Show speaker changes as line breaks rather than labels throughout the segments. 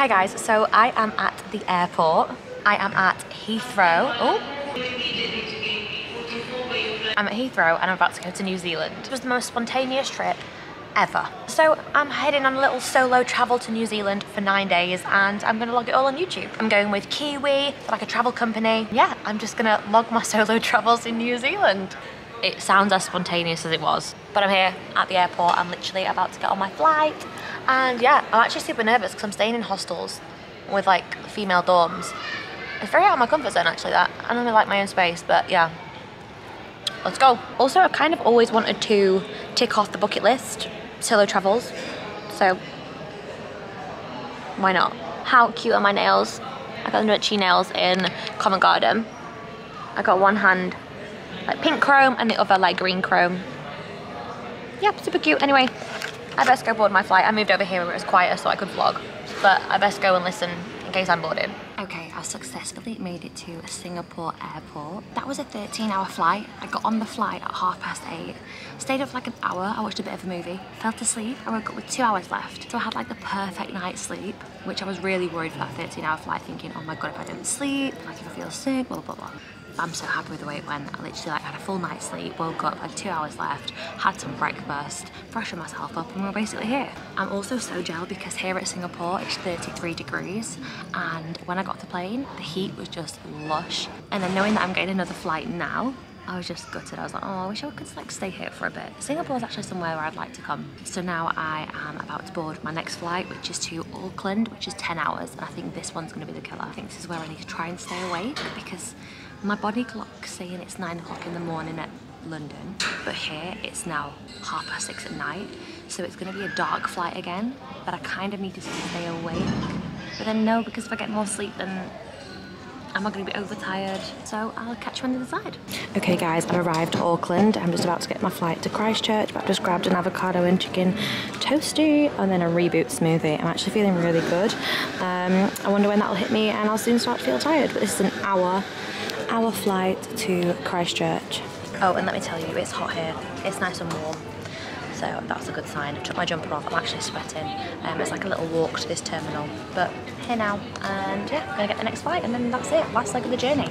Hi guys, so I am at the airport. I am at Heathrow. Oh. I'm at Heathrow and I'm about to go to New Zealand. It was the most spontaneous trip ever. So I'm heading on a little solo travel to New Zealand for nine days and I'm gonna log it all on YouTube. I'm going with Kiwi, like a travel company. Yeah, I'm just gonna log my solo travels in New Zealand. It sounds as spontaneous as it was. But I'm here at the airport. I'm literally about to get on my flight. And yeah, I'm actually super nervous because I'm staying in hostels with like female dorms. It's very out of my comfort zone actually that. I normally like my own space, but yeah. Let's go. Also, I've kind of always wanted to tick off the bucket list, solo travels. So, why not? How cute are my nails? I got the Nutchi nails in Covent Garden. I got one hand like pink chrome and the other like green chrome. Yeah, super cute. Anyway, I best go board my flight. I moved over here where it was quieter so I could vlog. But I best go and listen in case I'm boarded. Okay, I successfully made it to a Singapore airport. That was a 13 hour flight. I got on the flight at half past eight, stayed up for like an hour, I watched a bit of a movie, fell asleep, I woke up with two hours left. So I had like the perfect night's sleep, which I was really worried for that 13 hour flight thinking, oh my God, if I don't sleep, like if I feel sick, blah, blah, blah. I'm so happy with the way it went. I literally like had a full night's sleep, woke up, had two hours left, had some breakfast, freshened myself up and we're basically here. I'm also so gel because here at Singapore it's 33 degrees and when I got off the plane the heat was just lush and then knowing that I'm getting another flight now I was just gutted. I was like, oh, I wish I could like stay here for a bit. Singapore is actually somewhere where I'd like to come. So now I am about to board my next flight, which is to Auckland, which is 10 hours. And I think this one's gonna be the killer. I think this is where I need to try and stay awake because my body clock saying it's nine o'clock in the morning at London, but here it's now half past six at night. So it's gonna be a dark flight again, but I kind of need to stay awake. But then no, because if I get more sleep, then I'm going to be overtired? So I'll catch you on the other side. Okay guys, I've arrived at Auckland. I'm just about to get my flight to Christchurch, but I've just grabbed an avocado and chicken toasty and then a reboot smoothie. I'm actually feeling really good. Um, I wonder when that'll hit me and I'll soon start to feel tired, but this is an hour hour flight to Christchurch. Oh, and let me tell you, it's hot here. It's nice and warm. So that's a good sign. I took my jumper off, I'm actually sweating. Um, it's like a little walk to this terminal. But here now, and yeah, I'm gonna get the next flight and then that's it, last leg of the journey.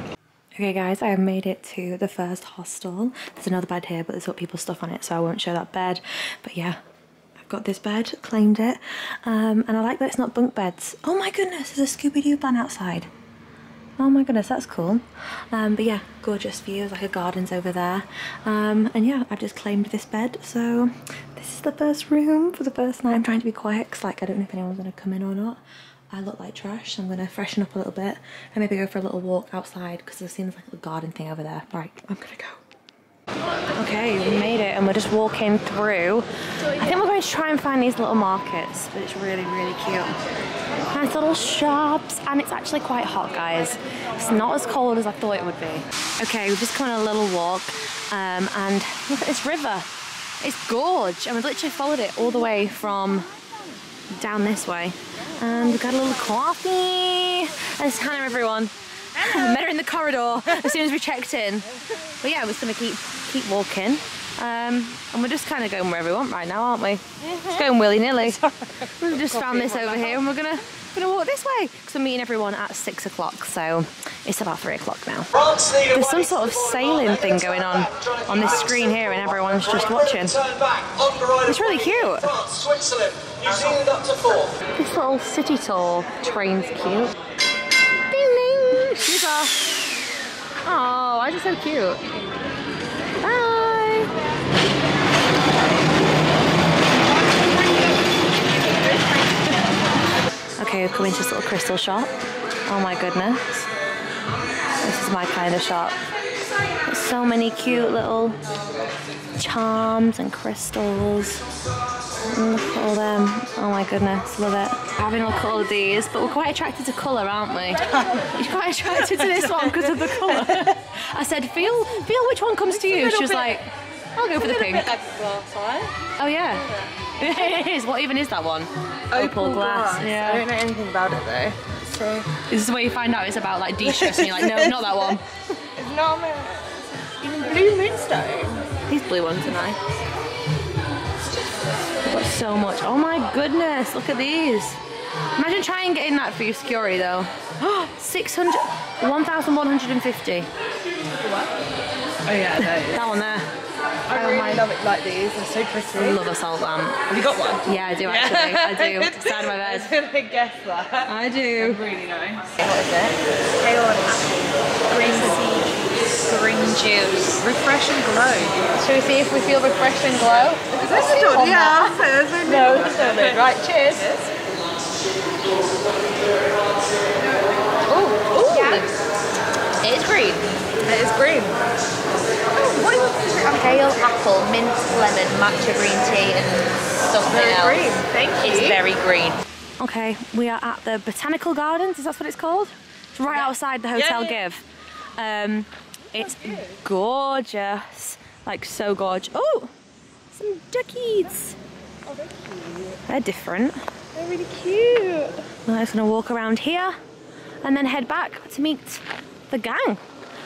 Okay guys, I have made it to the first hostel. There's another bed here, but there's got people's stuff on it, so I won't show that bed. But yeah, I've got this bed, claimed it. Um, and I like that it's not bunk beds. Oh my goodness, there's a Scooby-Doo van outside. Oh my goodness, that's cool. Um, but yeah, gorgeous views, like a garden's over there. Um, and yeah, I've just claimed this bed. So this is the first room for the first night. I'm trying to be quiet because like I don't know if anyone's gonna come in or not. I look like trash, so I'm gonna freshen up a little bit and maybe go for a little walk outside because there seems like a garden thing over there. Right, I'm gonna go. Okay, we made it and we're just walking through. I think we're going to try and find these little markets, but it's really, really cute. Nice little shops and it's actually quite hot guys. It's not as cold as I thought it would be. Okay we've just come on a little walk um, and look at this river. It's gorge and we've literally followed it all the way from down this way. And we've got a little coffee. There's Hannah everyone met her in the corridor as soon as we checked in. But yeah we're just gonna keep keep walking. Um, and we're just kind of going wherever we want right now, aren't we? Just going willy-nilly. We've just found this over here and we're gonna gonna walk this way because I'm meeting everyone at six o'clock, so it's about three o'clock now. There's some sort of sailing thing going on on this screen here and everyone's just watching. It's really cute. This little city tour train's cute. Ding ding! She's off. Oh, why is it so cute? Okay, we've come into this little crystal shop. Oh my goodness. This is my kind of shop. There's so many cute little charms and crystals. And look at all them. Oh my goodness, love it. Having a look at all of these, but we're quite attracted to colour, aren't we? You're quite attracted to this one because of the colour. I said, feel feel which one comes to you. She was like, I'll go for the pink.
Like
oh yeah. it is. What even is that one?
Opal, glass. glass. Yeah. I don't know anything about it though. So.
This is where you find out it's about like de-stress and you're like, no, not that one.
it's not even blue moonstone.
These blue ones are nice. We've got so much. Oh my goodness, look at these. Imagine trying getting that for your security though. 600, 1,150.
Oh yeah.
That one there.
I um, really love it like these. They're so pretty.
I love a salt lamp.
Have you got one?
Yeah, I do actually. I do. Side of my
I was
bed.
gonna guess that.
I do.
Really nice.
What is it? Kale and. Green tea. Green juice.
Refresh and glow.
Should we see if we feel refreshed and glow?
Is this a dog? Yeah, I'll say there's no
No, it's not good. Right, cheers. Ooh, ooh. It is green.
It is green.
What is? Kale, apple, mint, lemon, matcha green tea, and something
Very
else.
green. Thank you.
It's very green. Okay, we are at the Botanical Gardens. Is that what it's called? It's right outside the Hotel
Yeah, yeah.
Give. Um, it's gorgeous, like so gorgeous. Oh, some duckies.
Oh, they're cute.
They're different.
They're really cute.
We're just gonna walk around here and then head back to meet the gang.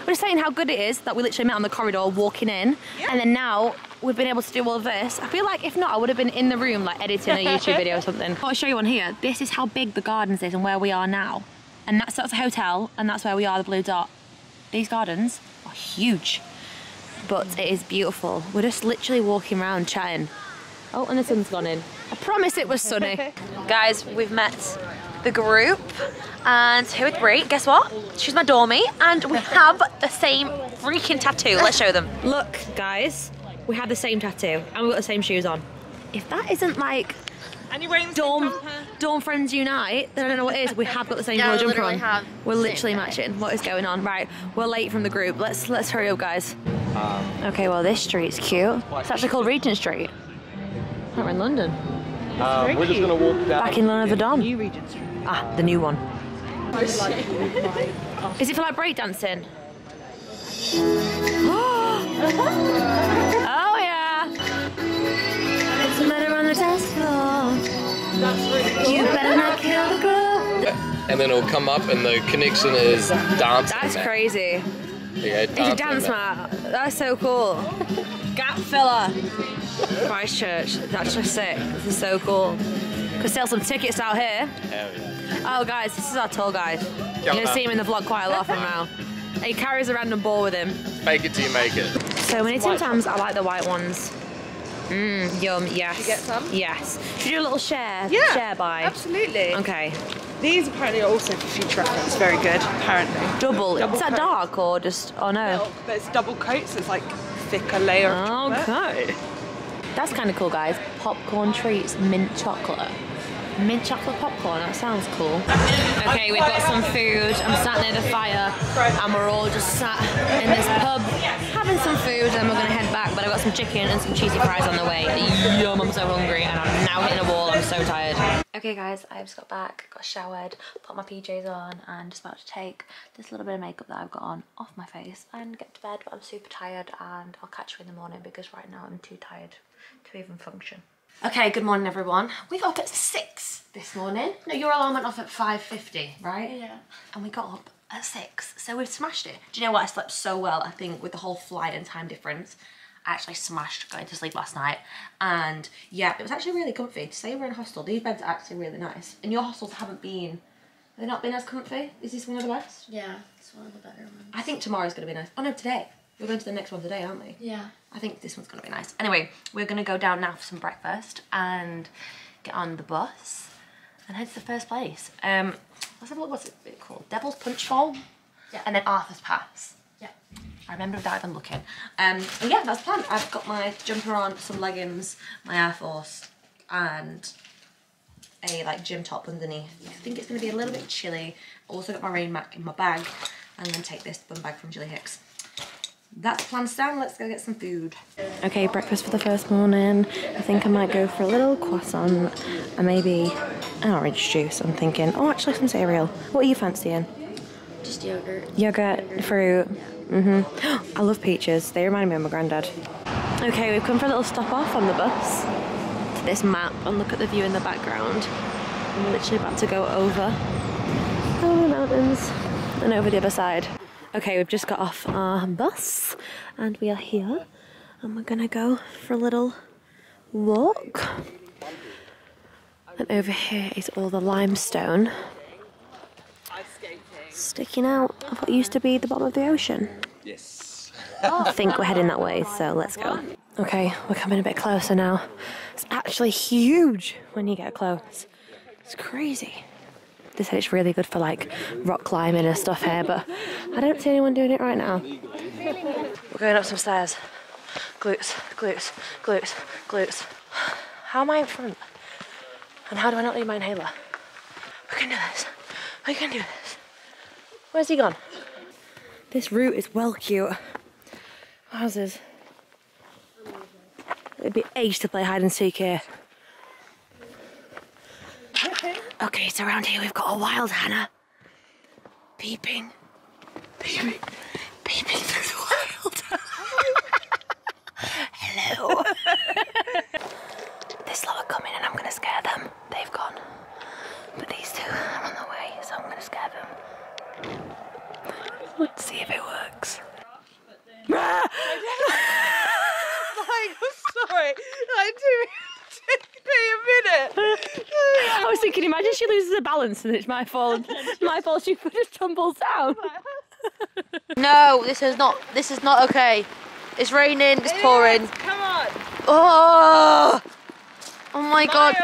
We're just saying how good it is that we literally met on the corridor walking in and then now we've been able to do all this. I feel like if not, I would have been in the room like editing a YouTube video or something. I'll show you on here. This is how big the gardens is and where we are now. And that's, that's a hotel and that's where we are, the blue dot. These gardens are huge, but it is beautiful. We're just literally walking around chatting. Oh, and the sun's gone in. I promise it was sunny. Guys, we've met the group and here with Brie. Guess what? She's my dormie and we have the same freaking tattoo. Let's show them. Look, guys, we have the same tattoo and we've got the same shoes on. If that isn't like
And you're wearing
Dorm. Dorm Friends Unite, then I don't know what it is. We have got the same
Yeah, we
jumper
literally
on.
have
We're literally matching. What is going on? Right, we're late from the group. Let's let's hurry up, guys. Okay, well this street's cute. It's actually called Regent Street. We're in London.
Um, we're just gonna walk down.
Back in London the Dom.
New Regent Street.
Ah, the new one. Is it for like breakdancing? oh yeah! It's better on the dance floor. You better not kill the girl.
And then it'll come up and the connection is dancing.
That's
mat.
crazy.
Yeah,
It's a dance mat. That's so cool. Gap filler. Christchurch. That's just sick. This is so cool. Could sell some tickets out here.
Hell yeah.
Oh, guys, this is our tour guide. You're gonna see him in the vlog quite a lot from now. He carries a random ball with him.
Fake it till you make it.
So many Tim Tams, I like the white ones. Mmm, yum, yes.
you get some?
Yes. Should we do a little share?
Yeah.
Share buy.
Absolutely.
Okay.
These apparently are also for future reference. Very good, apparently.
Double.
Double
Is that
coat.
dark or just, oh no?
Milk, but it's double coat, so it's like thicker layer of chocolate.
Okay. That's kind of cool, guys. Popcorn treats, mint chocolate. Mint chocolate popcorn, that sounds cool. Okay, we've got some food. I'm sat near the fire and we're all just sat in this pub having some food and we're gonna head back. But I've got some chicken and some cheesy fries on the way. Yum, I'm so hungry and I'm now hitting a wall. I'm so tired. Okay guys, I've just got back, got showered, put my PJs on and just about to take this little bit of makeup that I've got on off my face and get to bed but I'm super tired and I'll catch you in the morning because right now I'm too tired to even function. Okay, good morning everyone. We got up at 6 this morning. No, your alarm went off at 5.50, right?
Yeah.
And we got up at 6, so we've smashed it. Do you know what? I slept so well, I think, with the whole flight and time difference. I actually smashed going to sleep last night. And yeah, it was actually really comfy. To say we're in a hostel, these beds are actually really nice. And your hostels haven't been, have they not been as comfy? Is this one of the best?
Yeah, it's one of the better ones.
I think tomorrow's gonna be nice. Oh no, today. We're going to the next one today, aren't we?
Yeah.
I think this one's gonna be nice. Anyway, we're gonna go down now for some breakfast and get on the bus and head to the first place. Um, let's have a look. What's it called? Devil's Punch Bowl.
Yeah.
And then Arthur's Pass.
Yeah.
I remember without even looking. Um, and yeah, that's the plan. I've got my jumper on, some leggings, my Air Force, and a like gym top underneath. I think it's gonna be a little bit chilly. Also got my rain mac in my bag. I'm gonna take this bum bag from Julie Hicks. That's the plan, Stan. Let's go get some food. Okay, breakfast for the first morning. I think I might go for a little croissant and maybe an orange juice. I'm thinking. Oh, actually, some cereal. What are you fancying?
Just yogurt.
Yogurt, fruit. Mm-hmm. I love peaches. They remind me of my granddad. Okay, we've come for a little stop off on the bus to this map and look at the view in the background. I'm literally about to go over over the mountains and over the other side. Okay, we've just got off our bus and we are here and we're gonna go for a little walk. And over here is all the limestone sticking out of what used to be the bottom of the ocean.
Yes.
I think we're heading that way, so let's go. Okay, we're coming a bit closer now. It's actually huge when you get close. It's crazy. They said it's really good for like rock climbing and stuff here, but I don't see anyone doing it right now. We're going up some stairs. Glutes, glutes, glutes, glutes. How am I in front? And how do I not need my inhaler? We can do this. We can do this. Where's he gone? This route is well cute. Wowzers. It'd be age to play hide and seek here. Okay, so around here we've got a wild Hannah. Peeping. Peeping. Peeping through the wild. Hello. this lot are coming and I'm gonna scare them. They've gone. But these two are on the way, so I'm gonna scare them. Let's see if it works.
Sorry, I do take me a minute.
I was thinking, imagine she loses her balance and it's my fault. my fault. She just tumbles down. no, this is not. This is not okay. It's raining. It's pouring.
Come on.
Oh. Oh my god.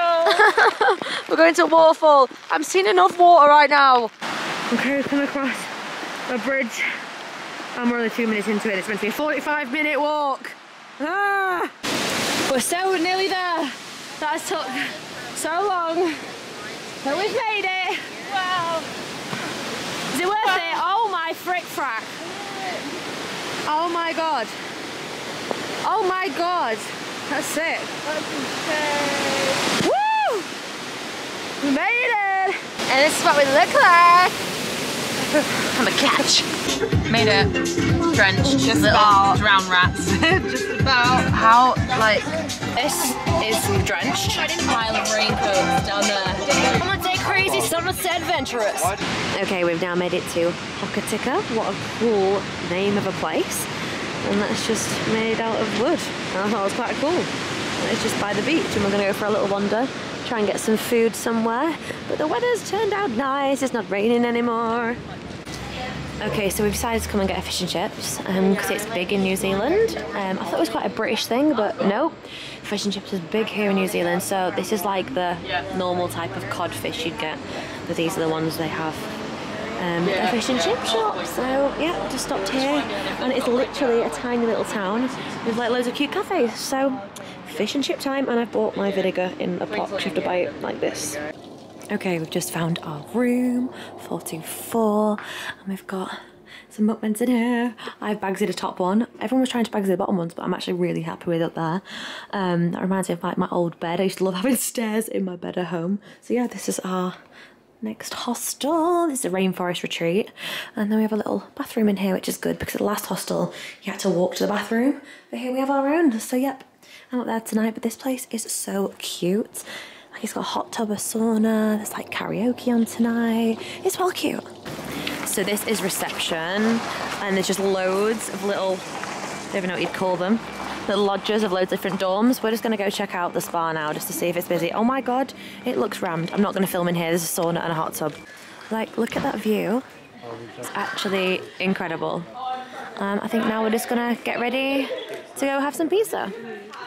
We're going to a waterfall. I'm seeing enough water right now. Okay, we've come across a bridge. I'm only two minutes into it. It's meant to be a 45 minute walk. Ah. We're so nearly there. That has took so long. But we've made it.
Wow.
Is it worth it? Oh my frick frack. Oh my god. Oh my god. That's sick. Woo! We made it! And this is what we look like. I'm a catch. Made it. Drenched. Just little about. drown rats.
Just about.
How, like, this is drenched. I didn't pile of raincoats down there. I'm gonna take crazy summer adventurous. Okay, we've now made it to Hokitika. What a cool name of a place. And that's just made out of wood. And I thought it was quite cool. And it's just by the beach and we're gonna go for a little wander, try and get some food somewhere. But the weather's turned out nice, it's not raining anymore. Okay, so we've decided to come and get a fish and chips because it's big in New Zealand. Um, I thought it was quite a British thing, but no. Fish and chips is big here in New Zealand, so this is like the normal type of codfish you'd get, but these are the ones they have um, a fish and chip shop. So yeah, just stopped here, and it's literally a tiny little town with like loads of cute cafes. So fish and chip time, and I've bought my vinegar in a pot. You have to buy it like this. Okay, we've just found our room, 424, and we've got some mukbangs in here. I've bagsy the top one. Everyone was trying to bagsy the bottom ones, but I'm actually really happy with it there. Um, that reminds me of like my old bed. I used to love having stairs in my bed at home. So yeah, this is our next hostel. This is a rainforest retreat. And then we have a little bathroom in here, which is good because at the last hostel, you had to walk to the bathroom. But here we have our own. So yep, I'm up there tonight, but this place is so cute. It's got a hot tub, a sauna, there's like karaoke on tonight. It's well cute. So this is reception and there's just loads of little, I don't even know what you'd call them, little lodges of loads of different dorms. We're just gonna go check out the spa now just to see if it's busy. Oh my God, it looks rammed. I'm not gonna film in here. There's a sauna and a hot tub. Like, look at that view. It's actually incredible. Um, I think now we're just gonna get ready to go have some pizza.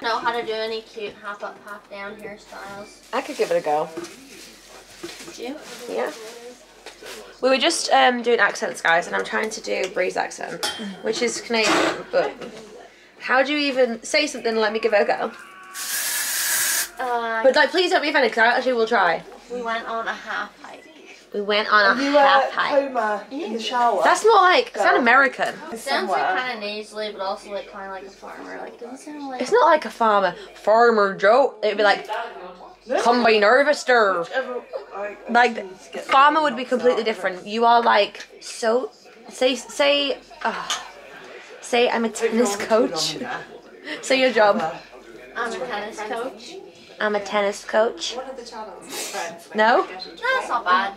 Know how to do any cute hop up, hop down hairstyles?
I could give it a go.
Did you?
Yeah. We were just um, doing accents, guys, and I'm trying to do Bree's accent, which is Canadian, but how do you even say something and let me give it a go?
Uh,
But like, please don't be offended, because I actually will try.
we went on a half hike.
We went on a
You
half hike.
coma in the shower.
That's more like, sound American.
It Sounds like kind of nasally, but also like kind of like a farmer. Like doesn't sound like.
It's not like a farmer. Farmer Joe. It'd be like, come combine harvester. Like, farmer would be completely different. You are like, so, say, say, ah, say I'm a tennis coach. Say your job.
I'm a tennis coach.
I'm a tennis coach. No?
No, that's not bad.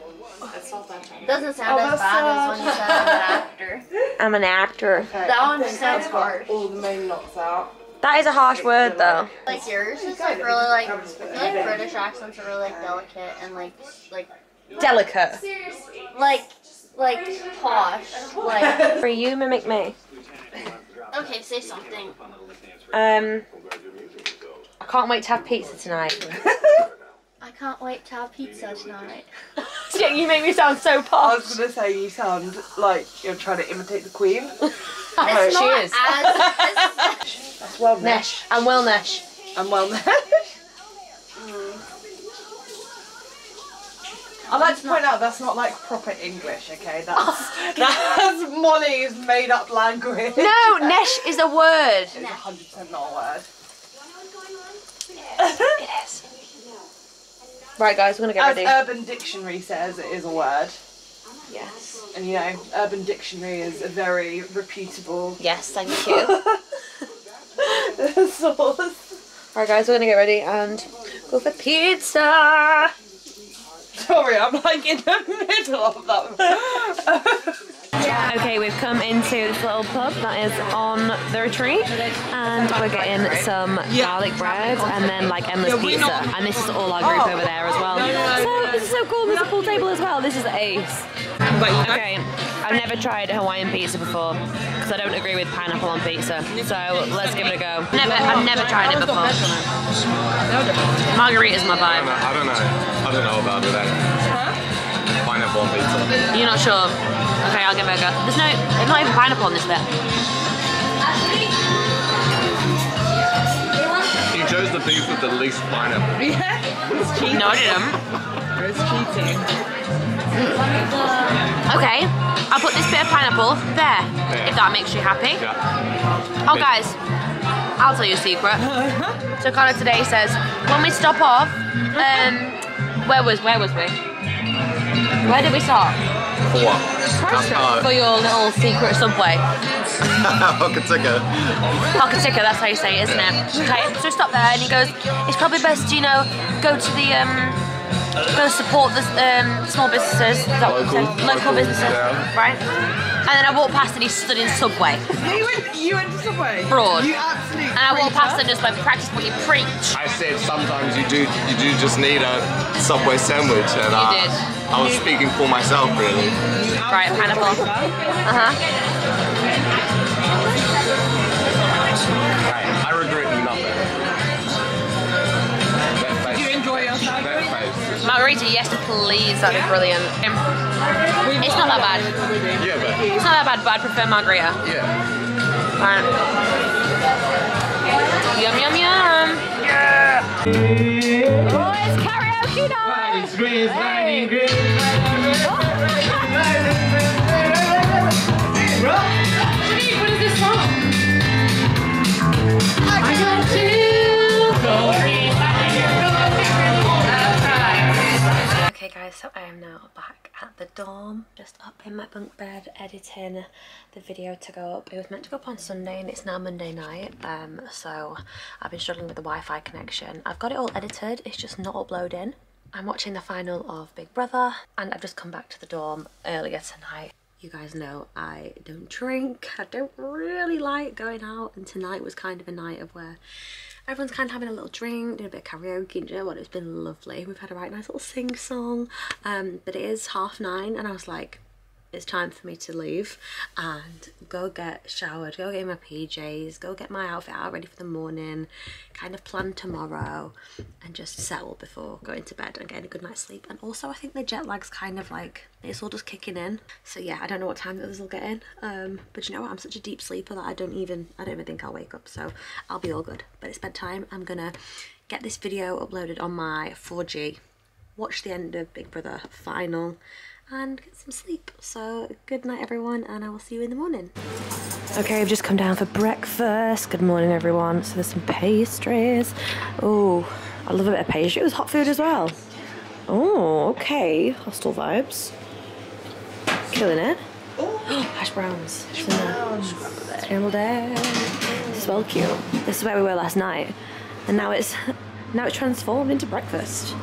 Doesn't sound
Oh,
as
that's
bad as when you said I'm an actor.
I'm an actor.
That one just sounds hard.
All the main knots out.
That is a harsh word though.
Like yours is like really like I feel like British accents are really like delicate and like like
Delicate.
like like posh. Like
For you, mimic me.
okay, say something.
Um, I can't wait to have pizza tonight.
I can't wait to have pizza tonight.
you make me sound so posh.
I was gonna say you sound like you're trying to imitate the Queen.
It's
she is.
as
That's well
Nesh. I'm well Nesh.
I'm well known. Mm. I'd like to point out that's not like proper English, okay? That's that's Molly's made up language.
No, Nesh is a word.
It's hundred percent not a word.
It is. Right, guys, we're gonna get
As
ready.
Urban Dictionary says, it is a word.
yes.
And you know, Urban Dictionary is a very reputable
Yes, thank you.
source.
Right, guys, we're gonna get ready and go for pizza.
Sorry, I'm like in the middle of that.
Okay, we've come into this little pub that is on the retreat, and we're getting some garlic bread and then like endless
Yeah,
pizza.
know-
And this is all our group
Oh.
over there as well.
No, no, no.
So this is so cool. There's a pool table as well. This is ace. Okay, I've never tried Hawaiian pizza before because I don't agree with pineapple on pizza. So let's give it a go. Never, I've never tried it before. Margarita's my
I
vibe.
don't know. I don't know. I don't know about that. Pineapple on pizza.
You're not sure? Okay, I'll give it a go. There's no, there's not even pineapple on this bit.
You chose the beef with the least pineapple.
yeah, it's cheating.
No, I didn't.
It's cheating.
Okay, I'll put this bit of pineapple there,
There.
if that makes you happy.
Yeah.
Oh, guys, I'll tell you a secret. so Connor today says when we stop off, um, where was where was we? Where did we start?
For what?
For your little secret subway.
Hokitika.
Hokitika, that's how you say it, isn't it? Okay, so we stop there and he goes, it's probably best, you know, go to the, um, go support the um, small businesses, is that what you
Local-
Local
local,
businesses,
yeah.
right? And then I walked past and he stood in Subway.
You went, you went to Subway.
Fraud.
You absolute.
And I walked past and just went, practice what you preach.
I said sometimes you do you do just need a Subway sandwich, and uh,
did.
I was speaking for myself really.
Right, pineapple. Uh-huh. Margarita, yes please, that'd be brilliant. It's not that bad.
Yeah, but
It's not that bad, but I prefer margarita.
yeah.
Alright. Yum yum yum. Yeah. Oh, it's karaoke night. What the dorm, just up in my bunk bed editing the video to go up. It was meant to go up on Sunday and it's now Monday night, um, so I've been struggling with the Wi-Fi connection. I've got it all edited, it's just not uploading. I'm watching the final of Big Brother and I've just come back to the dorm earlier tonight. You guys know I don't drink, I don't really like going out and tonight was kind of a night of where everyone's kind of having a little drink, doing a bit of karaoke, and you know what, it's been lovely. We've had a right nice little sing-song, um, but it is half nine and I was like, it's time for me to leave and go get showered, go get my PJs, go get my outfit out ready for the morning, kind of plan tomorrow and just settle before going to bed and getting a good night's sleep. And also I think the jet lag's kind of like, it's all just kicking in. So yeah, I don't know what time the others will get in. Um, but you know what, I'm such a deep sleeper that I don't even, I don't even think I'll wake up. So I'll be all good. But it's bedtime. I'm gonna get this video uploaded on my 4G, watch the end of Big Brother final and get some sleep. So good night everyone and I will see you in the morning. Okay, I've just come down for breakfast. Good morning everyone. So there's some pastries. Oh, I love a bit of pastry. It was hot food as well. Oh, okay. Hostel vibes. Killing it. Oh, hash browns. Scrambled egg. This is well cute. This is where we were last night. And now it's now it's transformed into breakfast.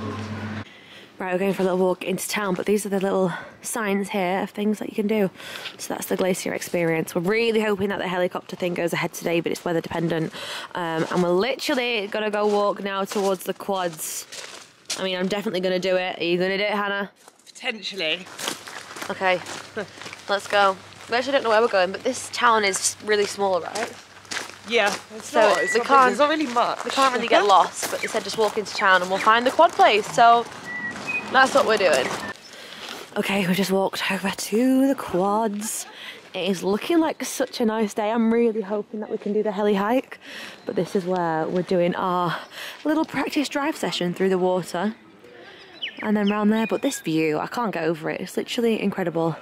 Right, we're going for a little walk into town, but these are the little signs here of things that you can do. So that's the glacier experience. We're really hoping that the helicopter thing goes ahead today, but it's weather dependent. Um, and we're literally gonna go walk now towards the quads. I mean, I'm definitely gonna do it. Are you gonna do it, Hannah?
Potentially.
Okay, let's go. We actually don't know where we're going, but this town is really small, right?
Yeah. It's
So
not. It's
we
not,
can't-
There's not really much.
We can't really get lost, but they said just walk into town and we'll find the quad place. So that's what we're doing. Okay, we just walked over to the quads. It is looking like such a nice day. I'm really hoping that we can do the heli hike, but this is where we're doing our little practice drive session through the water and then round there. But this view, I can't get over it. It's literally incredible.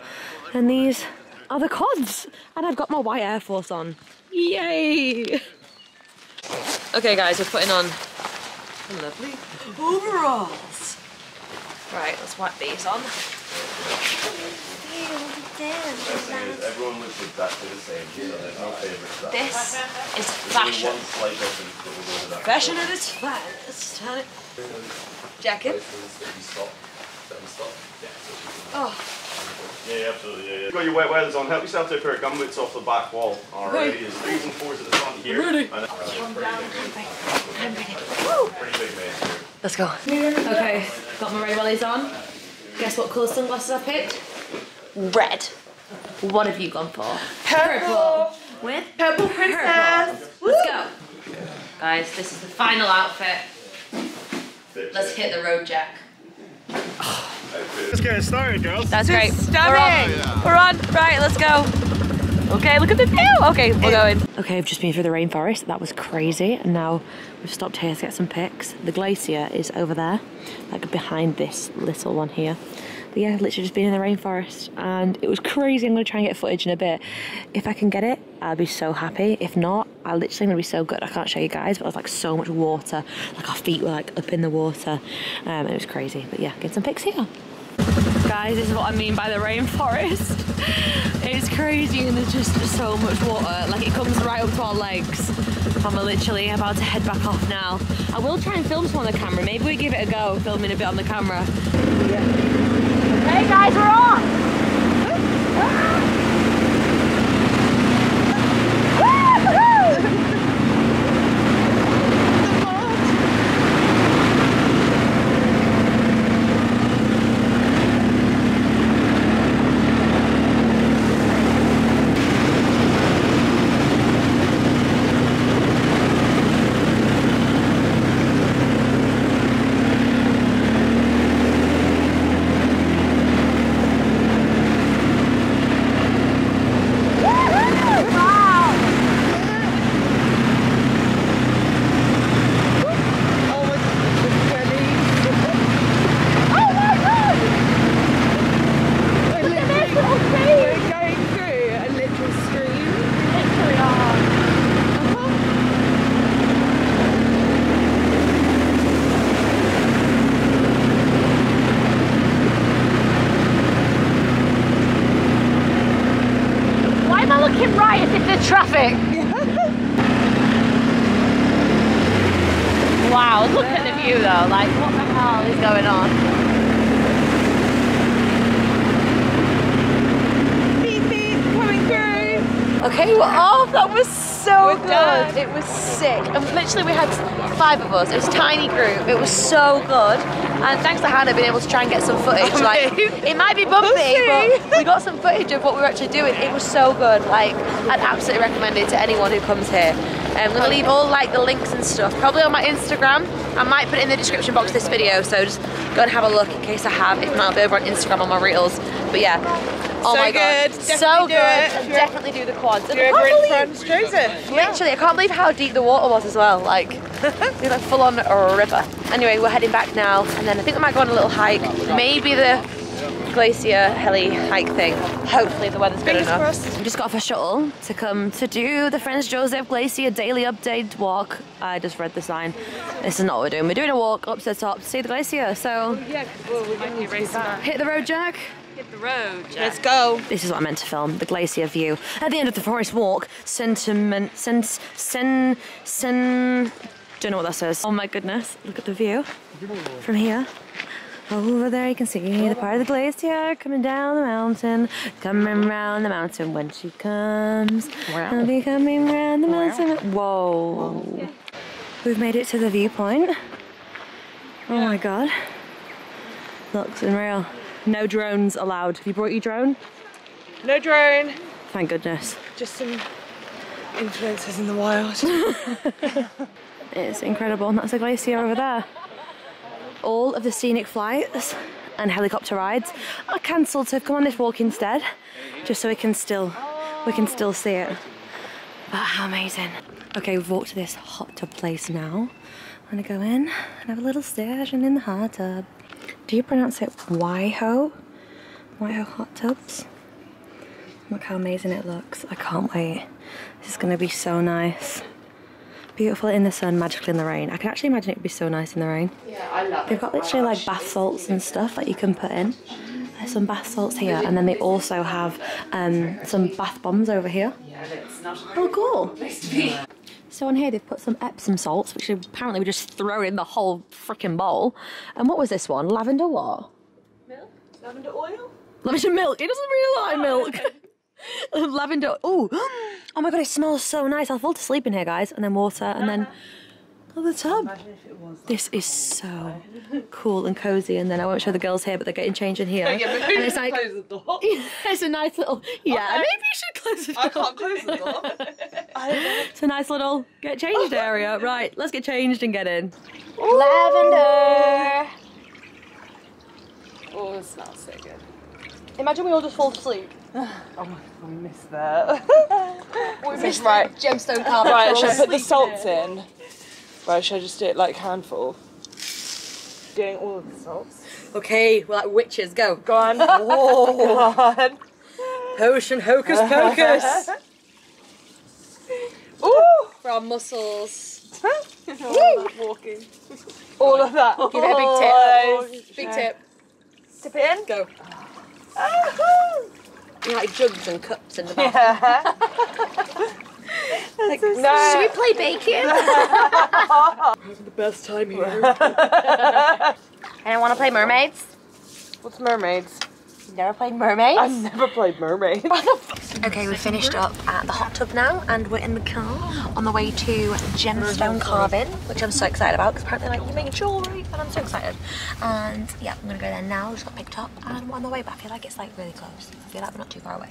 And these are the quads, and I've got my white Air Force on. Yay! Okay, guys, we're putting on some lovely overalls. Right, let's wipe these on.
Everyone looks exactly the same, so there's no favourites. that.
This is fashion.
One slight difference, but we'll go with that.
Fashion at its finest. honey. Jacket.
Places, stop. Let.
Oh,
Yeah, yeah, absolutely. Yeah, yeah. You've got your wet weathers on. Help yourself to a pair of gumboots off the back wall. Alrighty, there's threes and fours at the front here. Ready. And it's pretty big maze here.
Let's go. Okay, got my Ray Wellies on. Guess what colour sunglasses I picked? Red. What have you gone for? Purple. With
Purple princess.
Let's go. Guys, this is the final outfit. Let's hit the road, Jack.
Let's get started, girls.
That's great.
stunning.
We're on. Oh, we're on. Right, let's go. Okay, look at the view. Okay, we're going. Okay, I've just been through the rainforest. That was crazy. And now we've stopped here to get some pics. The glacier is over there, like behind this little one here. But yeah, I've literally just been in the rainforest and it was crazy. I'm gonna try and get footage in a bit. If I can get it, I'll be so happy. If not, I literally am gonna be so good. I can't show you guys, but there's like so much water. Like our feet were like up in the water. Um, it was crazy. But yeah, get some pics here. Guys, this is what I mean by the rainforest. It's crazy and there's just so much water. Like it comes right up to our legs. We're literally about to head back off now. I will try and film some on the camera. Maybe we give it a go, filming a bit on the camera. Hey guys, we're on! Why am I looking right as if there's traffic? wow, look at the view though. Like, what the hell is going on? Okay, we're off. That was so good. It was sick. And literally, we had five of us. It was a tiny group. It was so good. And thanks to Hannah being able to try and get some footage. Like, it might be bumpy, but we got some footage of what we were actually doing. It was so good. Like, I'd absolutely recommend it to anyone who comes here. Um, I'm gonna leave all like the links and stuff, probably on my Instagram. I might put it in the description box of this video, so just go and have a look in case I have. If not, I'll be over on Instagram on my reels. But yeah, oh
So
my god,
good.
so
Definitely do
good.
it.
Definitely do the quads.
You're
can't
over in
believe-
Franz, Josef.
Literally, I can't believe how deep the water was as well. Like, it's like full on a river. Anyway, we're heading back now, and then I think we might go on a little hike. Maybe the glacier heli hike thing. Hopefully, the weather's good
Fingers
enough.
crossed.
We just got off a shuttle to come to do the Franz Josef Glacier daily update walk. I just read the sign. This is not what we're doing. We're doing a walk up to the top to see the glacier. So,
Yeah, well, we might be racing back.
hit the road, Jack. Hit the road, Jack.
Let's go.
This is what I meant to film, the glacier view. At the end of the forest walk, sentiment, sense, sen, sen, don't know what that says. Oh my goodness, look at the view from here. Over there you can see the part of the glacier coming down the mountain, coming round the mountain when she comes. I'll be coming round the mountain. Whoa. We've made it to the viewpoint. Oh my god. Looks unreal. No drones allowed. Have you brought your drone?
No drone.
Thank goodness.
Just some influencers in the wild.
It's incredible. And that's a glacier over there. All of the scenic flights and helicopter rides are cancelled, so I've come on this walk instead, just so we can still we can still see it. But how amazing. Okay, we've walked to this hot tub place now. I'm gonna go in and have a little session in the hot tub. Do you pronounce it Waiho? Waiho hot tubs? Look how amazing it looks. I can't wait. This is gonna be so nice. Beautiful in the sun, magical in the rain. I can actually imagine it would be so nice in the rain.
Yeah, I love
They've got literally like bath salts and stuff that you can put in. There's some bath salts here, and then they also have um, some bath bombs over here. Oh, cool. So on here they've put some Epsom salts, which apparently we just throw in the whole freaking bowl. And what was this one? Lavender what? Milk?
Lavender oil?
Lavender milk. It doesn't really like milk. Lavender. Oh, oh my god! It smells so nice. I'll fall to sleep in here, guys. And then water, and then oh, the tub. This is so cool and cozy. And then I won't show the girls here, but they're getting changed in here. and it's like
Close the door.
it's a nice little. Yeah,
Okay.
maybe you should close the door.
I can't close the door.
It's a nice little get changed area. Right, let's get changed and get in. Lavender.
Oh, it smells so good.
Imagine we all just fall asleep.
Oh my I missed that.
We missed
right.
gemstone carpet.
Right, should I put the salts in? Right, should I just do it like handful? Doing all of the salts.
Okay, we're like witches. Go.
Go on. Go on.
Potion hocus pocus.
Ooh!
For our muscles.
all walking. All of that.
Give it a big tip. Oh, big tip.
Tip it in.
Go.
Ah,
Ahoo! Like jugs and cups in the bath. like,
No.
Should we play bacon?
the best time here.
and I want to play mermaids.
What's mermaids?
You never played mermaids?
I've never played mermaids.
Okay, we finished up at the hot tub now, and we're in the car on the way to gemstone carving, which I'm so excited about because apparently like you're making jewelry, and I'm so excited. And yeah, I'm gonna go there now. Just got picked up, and we're on the way back. I feel like it's like really close. I feel like we're not too far away.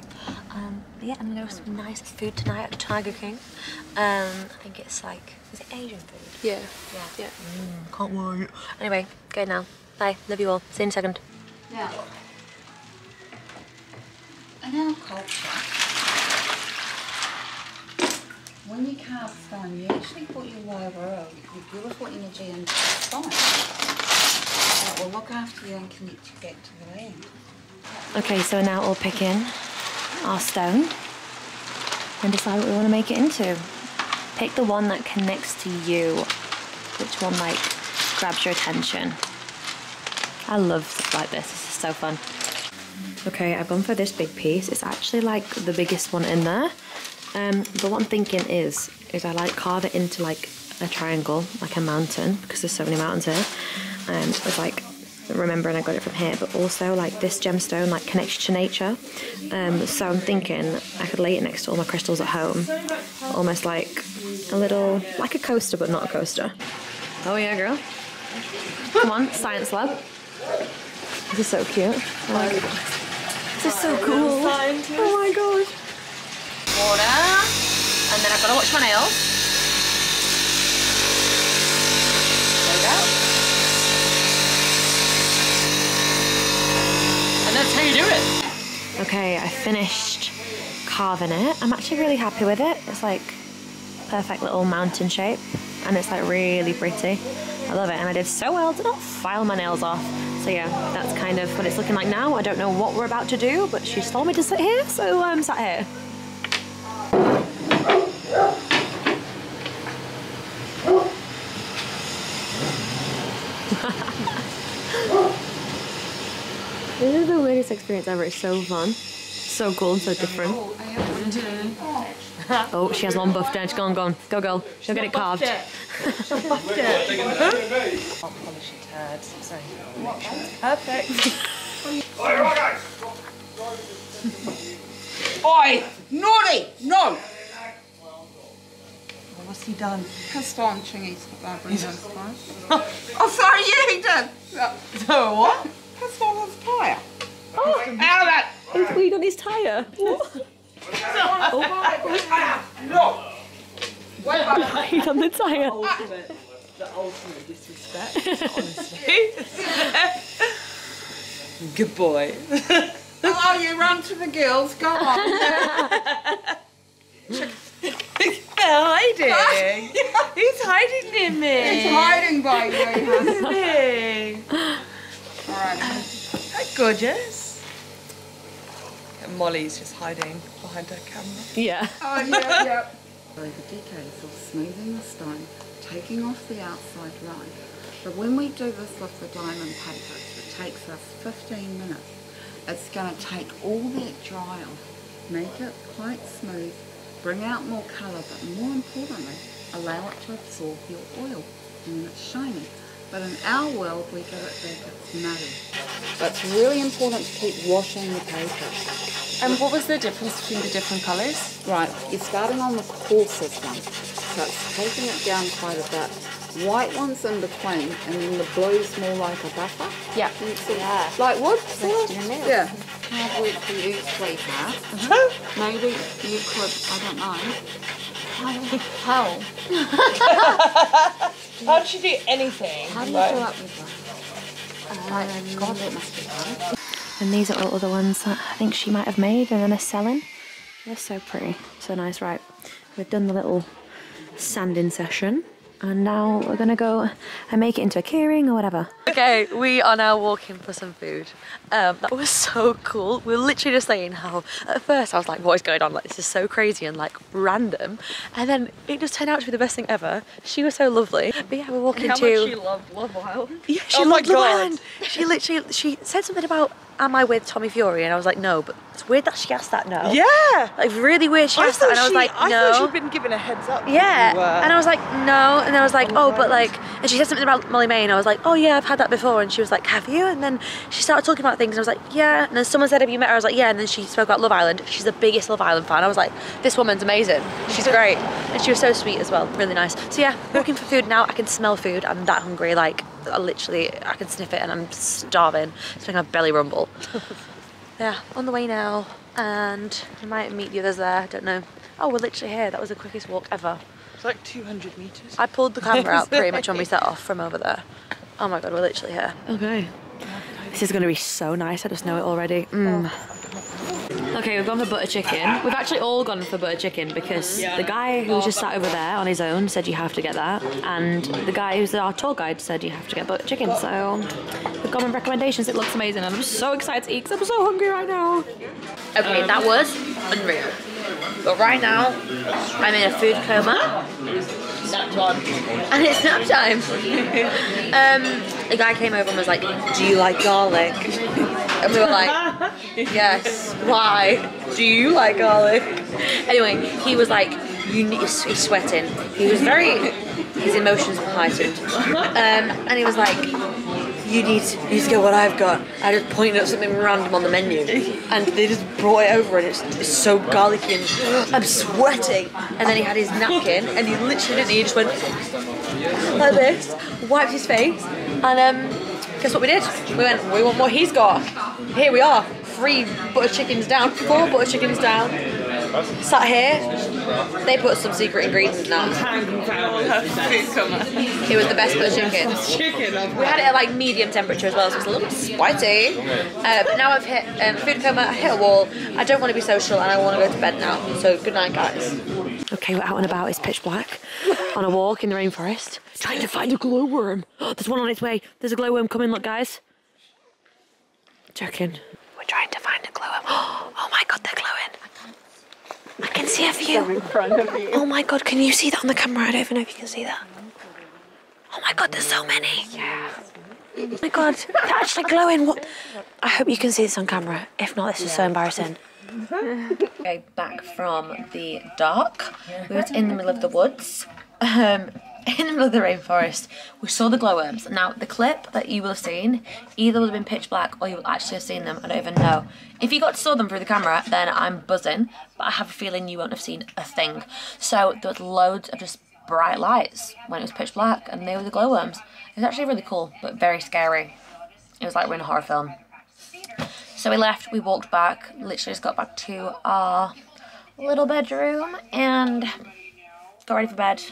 Um, but yeah, I'm gonna go have some nice food tonight at Tiger King. Um, I think it's like is it Asian food?
Yeah.
Yeah.
Yeah.
Mm, can't wait. Anyway, go now. Bye. Love you all. See you in a second.
Now, in our culture, when you cast stone, you actually put your wire your beautiful energy into the stone. That will look after you and connect you back to the land.
Okay, so now we're now all picking our stone and decide what we want to make it into. Pick the one that connects to you. Which one like grabs your attention. I love stuff like this. This is so fun. Okay, I've gone for this big piece. It's actually like the biggest one in there. Um, but what I'm thinking is, is I like carve it into like a triangle, like a mountain, because there's so many mountains here. Um, it's like remembering I got it from here, but also like this gemstone like connects you to nature. Um, so I'm thinking I could lay it next to all my crystals at home, almost like a little, like a coaster, but not a coaster. Oh yeah, girl. Come on, science lab. This is so cute. Oh my god. This is so cool. Oh my god. Water. And then I've got to watch my nails. There we go. And that's how you do it. Okay, I finished carving it. I'm actually really happy with it. It's like perfect little mountain shape and it's like really pretty. I love it and I did so well to not file my nails off. So yeah, that's kind of what it's looking like now. I don't know what we're about to do, but she's told me to sit here, so I'm sat here. This is the weirdest experience ever. It's so fun, so cool and so different. Oh, she has one buffed edge. Go on, go on. Go, girl. She'll get it carved.
Polish your turd. Sorry. Perfect.
Oi! Naughty! No!
What's he done?
Cast on Chingy's library those pies. oh, sorry, you he did!
So what?
Cast on his tire. Oh, out of that!
He's weed on his tyre.
No!
Weed on the tyre.
Ultimate, the ultimate disrespect, honestly. Good boy.
Oh, you run to the gills, go on.
hiding. He's hiding near me.
He's hiding by you.
Isn't he?
Alright.
How gorgeous. And Molly's just hiding behind her camera.
Yeah.
Oh, yeah, yeah. Over decades of smoothing the stone, taking off the outside rind. But when we do this with the diamond papers, it takes us 15 minutes. It's going to take all that dry off, make it quite smooth, bring out more colour, but more importantly, allow it to absorb your oil, and then it's shiny. But in our world, we get it back, it's muddy. But it's really important to keep washing the paper.
And what was the difference between the different colours?
Right, you're starting on the coarsest one. So it's taking it down quite a bit. White one's in between, and then the blue's more like a buffer.
Yeah.
You see, Like wood, sort? Yeah. Hard work for you, sweetheart. Maybe you could, I don't know. How?
How'd she do anything?
How do you do it with that? Oh, like, God, that must be hard.
And these are all other ones that I think she might have made and then are selling. They're so pretty, so nice. Right, we've done the little sanding session. And now we're gonna go and make it into a keyring or whatever. Okay, we are now walking for some food. Um, that was so cool. We are literally just saying how at first I was like, what is going on? Like this is so crazy and like random. And then it just turned out to be the best thing ever. She was so lovely. But yeah, we're walking
How
to
much she loved Love Island.
yeah, she
Oh
loved Love Island. She literally she said something about am I with Tommy Fury? And I was like, no, but weird that she asked that no.
Yeah.
Like really weird she
I
asked that and I was
she,
like,
I
no.
thought she'd been given a heads up.
Yeah, and I was like, no, and I was like, oh, oh but like, and she said something about Molly-Mae, and I was like, oh yeah, I've had that before, and she was like, have you? And then she started talking about things, and I was like, yeah, and then someone said, have you met her? I was like, yeah, and then she spoke about Love Island. She's the biggest Love Island fan. I was like, this woman's amazing. She's great, and she was so sweet as well, really nice. So yeah, walking for food now. I can smell food. I'm that hungry. Like, I literally, I can sniff it, and I'm starving. It's making my belly rumble. yeah, on the way now, and I might meet the others there. I don't know. Oh, we're literally here. That was the quickest walk ever.
It's like 200 metres.
I pulled the camera out pretty much when we set off from over there. Oh my god, we're literally here. Okay. This is going to be so nice, I just know it already. Mm. Okay, we've gone for butter chicken. We've actually all gone for butter chicken because the guy who just sat over there on his own said you have to get that, and the guy who's our tour guide said you have to get butter chicken. So we've gone with recommendations. It looks amazing, and I'm so excited to eat because I'm so hungry right now. Okay, that was unreal. But right now, I'm in a food coma. And it's nap time. um, the guy came over and was like, Do you like garlic? And we were like, Yes. Why? Do you like garlic? Anyway, he was like, you need, he's sweating. He was very, his emotions were heightened. Um, and he was like, you need, to, you to get what I've got. I just pointed at something random on the menu, and they just brought it over, and it's, it's so garlicky, and I'm sweating. And then he had his napkin, and he literally didn't. He just went like this, wiped his face, and um, guess what we did? We went, we want what he's got. Here we are, three butter chickens down, four butter chickens down. Sat here, they put some secret ingredients in that. It was the best butter chicken.
Chicken.
We had it at like medium temperature as well, so it's a little bit spicy. Uh, but now I've hit um, food coma, I hit a wall. I don't want to be social and I want to go to bed now. So good night, guys. Okay, we're out and about. It's pitch black on a walk in the rainforest, trying to find a glowworm. There's one on its way. There's a glowworm coming. Look, guys. Checking. We're trying to find a glowworm. Oh my god, they're glowing. I can see a few.
In front of you.
Oh my god, can you see that on the camera? I don't even know if you can see that. Oh my god, there's so many. Yeah. Oh my god, they're actually glowing. What? I hope you can see this on camera. If not, this is so embarrassing. okay, back from the dark. We were in the middle of the woods. Um, in the middle of the rainforest, we saw the glowworms. Now, the clip that you will have seen either would have been pitch black or you will actually have seen them. I don't even know. If you got to saw them through the camera, then I'm buzzing, but I have a feeling you won't have seen a thing. So there was loads of just bright lights when it was pitch black, and they were the glowworms. It was actually really cool, but very scary. It was like we're in a horror film. So we left, we walked back, literally just got back to our little bedroom and got ready for bed.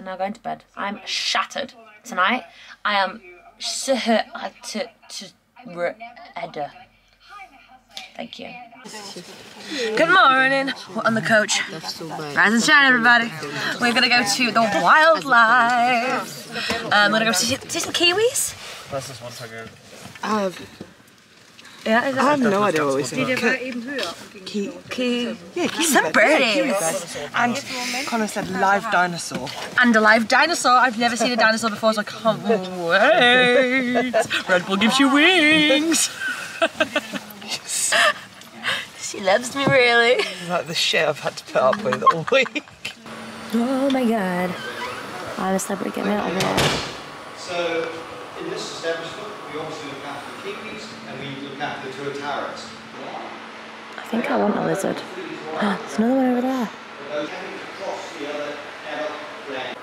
I'm now going to bed. I'm shattered tonight. I am shattered to to Edda. Thank you. Good morning. We're on the coach. Rise and shine, everybody. We're gonna go to the wildlife. Um, we're gonna go see, see some kiwis.
Lass uns mal sagen.
Uh,
Yeah, is
I have no idea what we're saying.
Ki-
Yeah, keep
some birdies.
And Connor said live dinosaur.
And a live dinosaur. I've never seen a dinosaur before, so I can't wait. Red Bull gives you wings. she loves me really.
Like the shit I've had to put up with all week.
Oh my god. I'm a celebrity, get me out of here.
So, in this establishment, we obviously look after the kiwis and we look after the tuatara.
I think I want a lizard. There's another one over there.
Those having to cross the other adult land.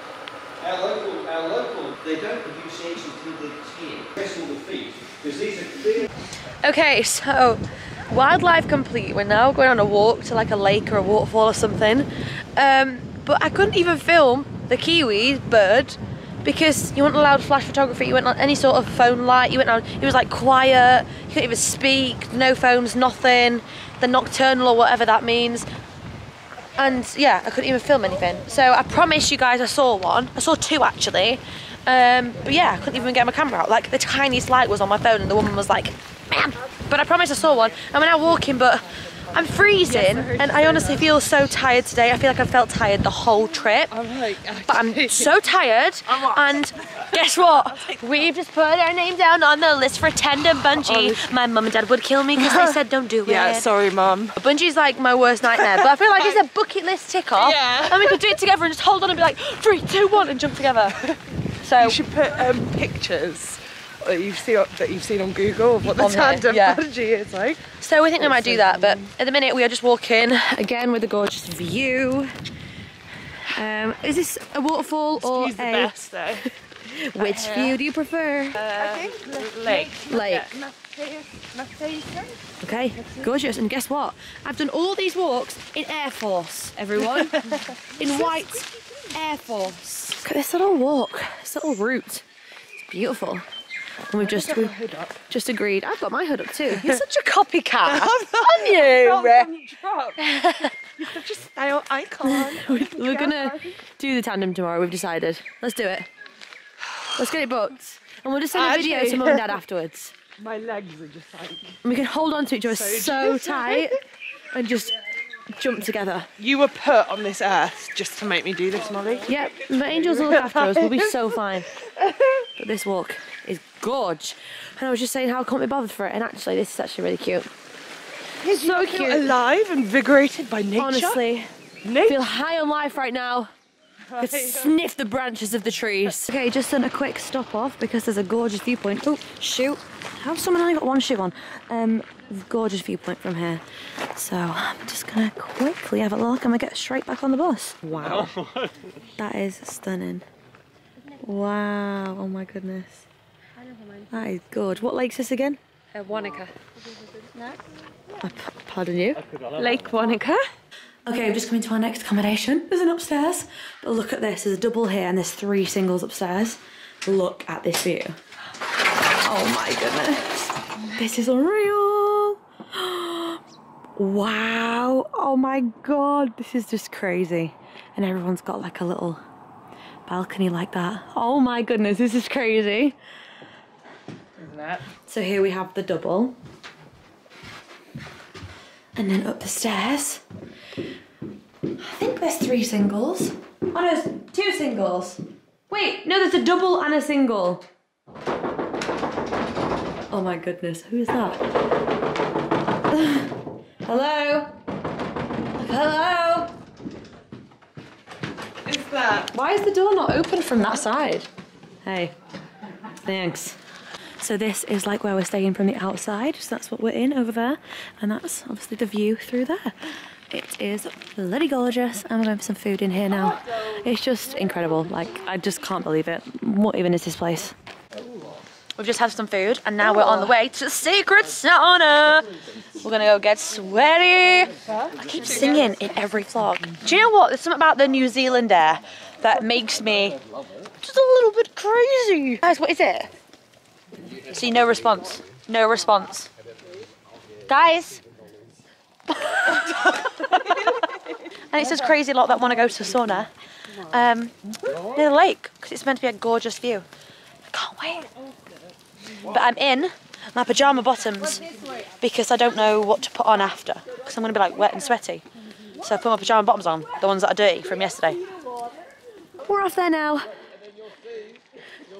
Our local, our local, they don't produce eggs until they're 10. Press all the feet, because these are clear.
Okay, so wildlife complete. We're now going on a walk to like a lake or a waterfall or something. Um, but I couldn't even film the kiwi bird because you weren't allowed flash photography. You weren't on any sort of phone light. You went on. It was like quiet. You couldn't even speak. No phones. Nothing. The nocturnal or whatever that means. And yeah, I couldn't even film anything. So I promise you guys I saw one. I saw two actually. Um, but yeah, I couldn't even get my camera out. Like the tiniest light was on my phone and the woman was like, ma'am. But I promise I saw one. And we're now walking, but I'm freezing and I honestly feel so tired today. I feel like I felt tired the whole trip. But I'm so tired. And guess what? We've just put our name down on the list for tandem bungee. My mum and dad would kill me because they said don't do it.
Yeah, sorry, mum.
Bungee's like my worst nightmare, but I feel like it's a bucket list tick off.
Yeah.
And we could do it together and just hold on and be like, three, two, one, and jump together. So
You should put um, pictures that you've seen that you've seen on Google of what the
On there,
tandem
yeah.
bungee is like.
So we think we might do that, but at the minute we are just walking again with a gorgeous view. Um, is this a waterfall or
the
a
best though.
which view do you prefer?
I think lake.
Lake. Okay, gorgeous. And guess what? I've done all these walks in Air Force, everyone. in white Air Force. Look at this little walk, this little route. It's beautiful. And we've just we just agreed. I've got my hood up too. You're such a copycat. Aren't you?
You're such a style icon.
We're gonna do the tandem tomorrow. We've decided. Let's do it. Let's get it booked, and we'll just send a video to mum and dad afterwards.
My legs are just like.
And we can hold on to each other
So
so tight and just jump together.
You were put on this earth just to make me do this, Molly.
Yep, the angels will look after us. We'll be so fine. But this walk gorge. And I was just saying how I can't be bothered for it. And actually, this is actually really cute.
so
cute.
alive, invigorated by nature.
Honestly,
nature.
feel high on life right now. Could sniff the branches of the trees. Okay, just done a quick stop off because there's a gorgeous viewpoint. Oh, shoot. How have someone only got one shoe on? Um, gorgeous viewpoint from here. So I'm just gonna quickly have a look and we get straight back on the bus. Wow. that is stunning. Wow, oh my goodness. That is good. What lake's this again?
Uh, Wanaka.
Uh, p- pardon you?
Lake Wanaka.
Okay, we've just coming to our next accommodation. There's an upstairs. But look at this. There's a double here and there's three singles upstairs. Look at this view. Oh my goodness. This is unreal. Wow. Oh my god. This is just crazy. And everyone's got like a little balcony like that. Oh my goodness. This is crazy.
It?
So here we have the double. And then up the stairs. I think there's three singles. Oh no, there's two singles. Wait, no, there's a double and a single. Oh my goodness, who is that? Hello? Hello?
Is that?
Why is the door not open from that side? Hey, thanks. So this is like where we're staying from the outside. So that's what we're in over there. And that's obviously the view through there. It is bloody gorgeous. And we're going for some food in here now. It's just incredible. Like, I just can't believe it. What even is this place? We've just had some food and now we're on the way to the Secret Sauna. We're gonna go get sweaty. I keep singing in every vlog. Do you know what? There's something about the New Zealand air that makes me just a little bit crazy. Guys, what is it? See, no response. No response. Guys. and it says crazy lot that want to go to sauna um, near the lake because it's meant to be a gorgeous view. I can't wait. But I'm in my pajama bottoms because I don't know what to put on after because I'm going to be like wet and sweaty. So I put my pajama bottoms on, the ones that are dirty from yesterday. We're off there now.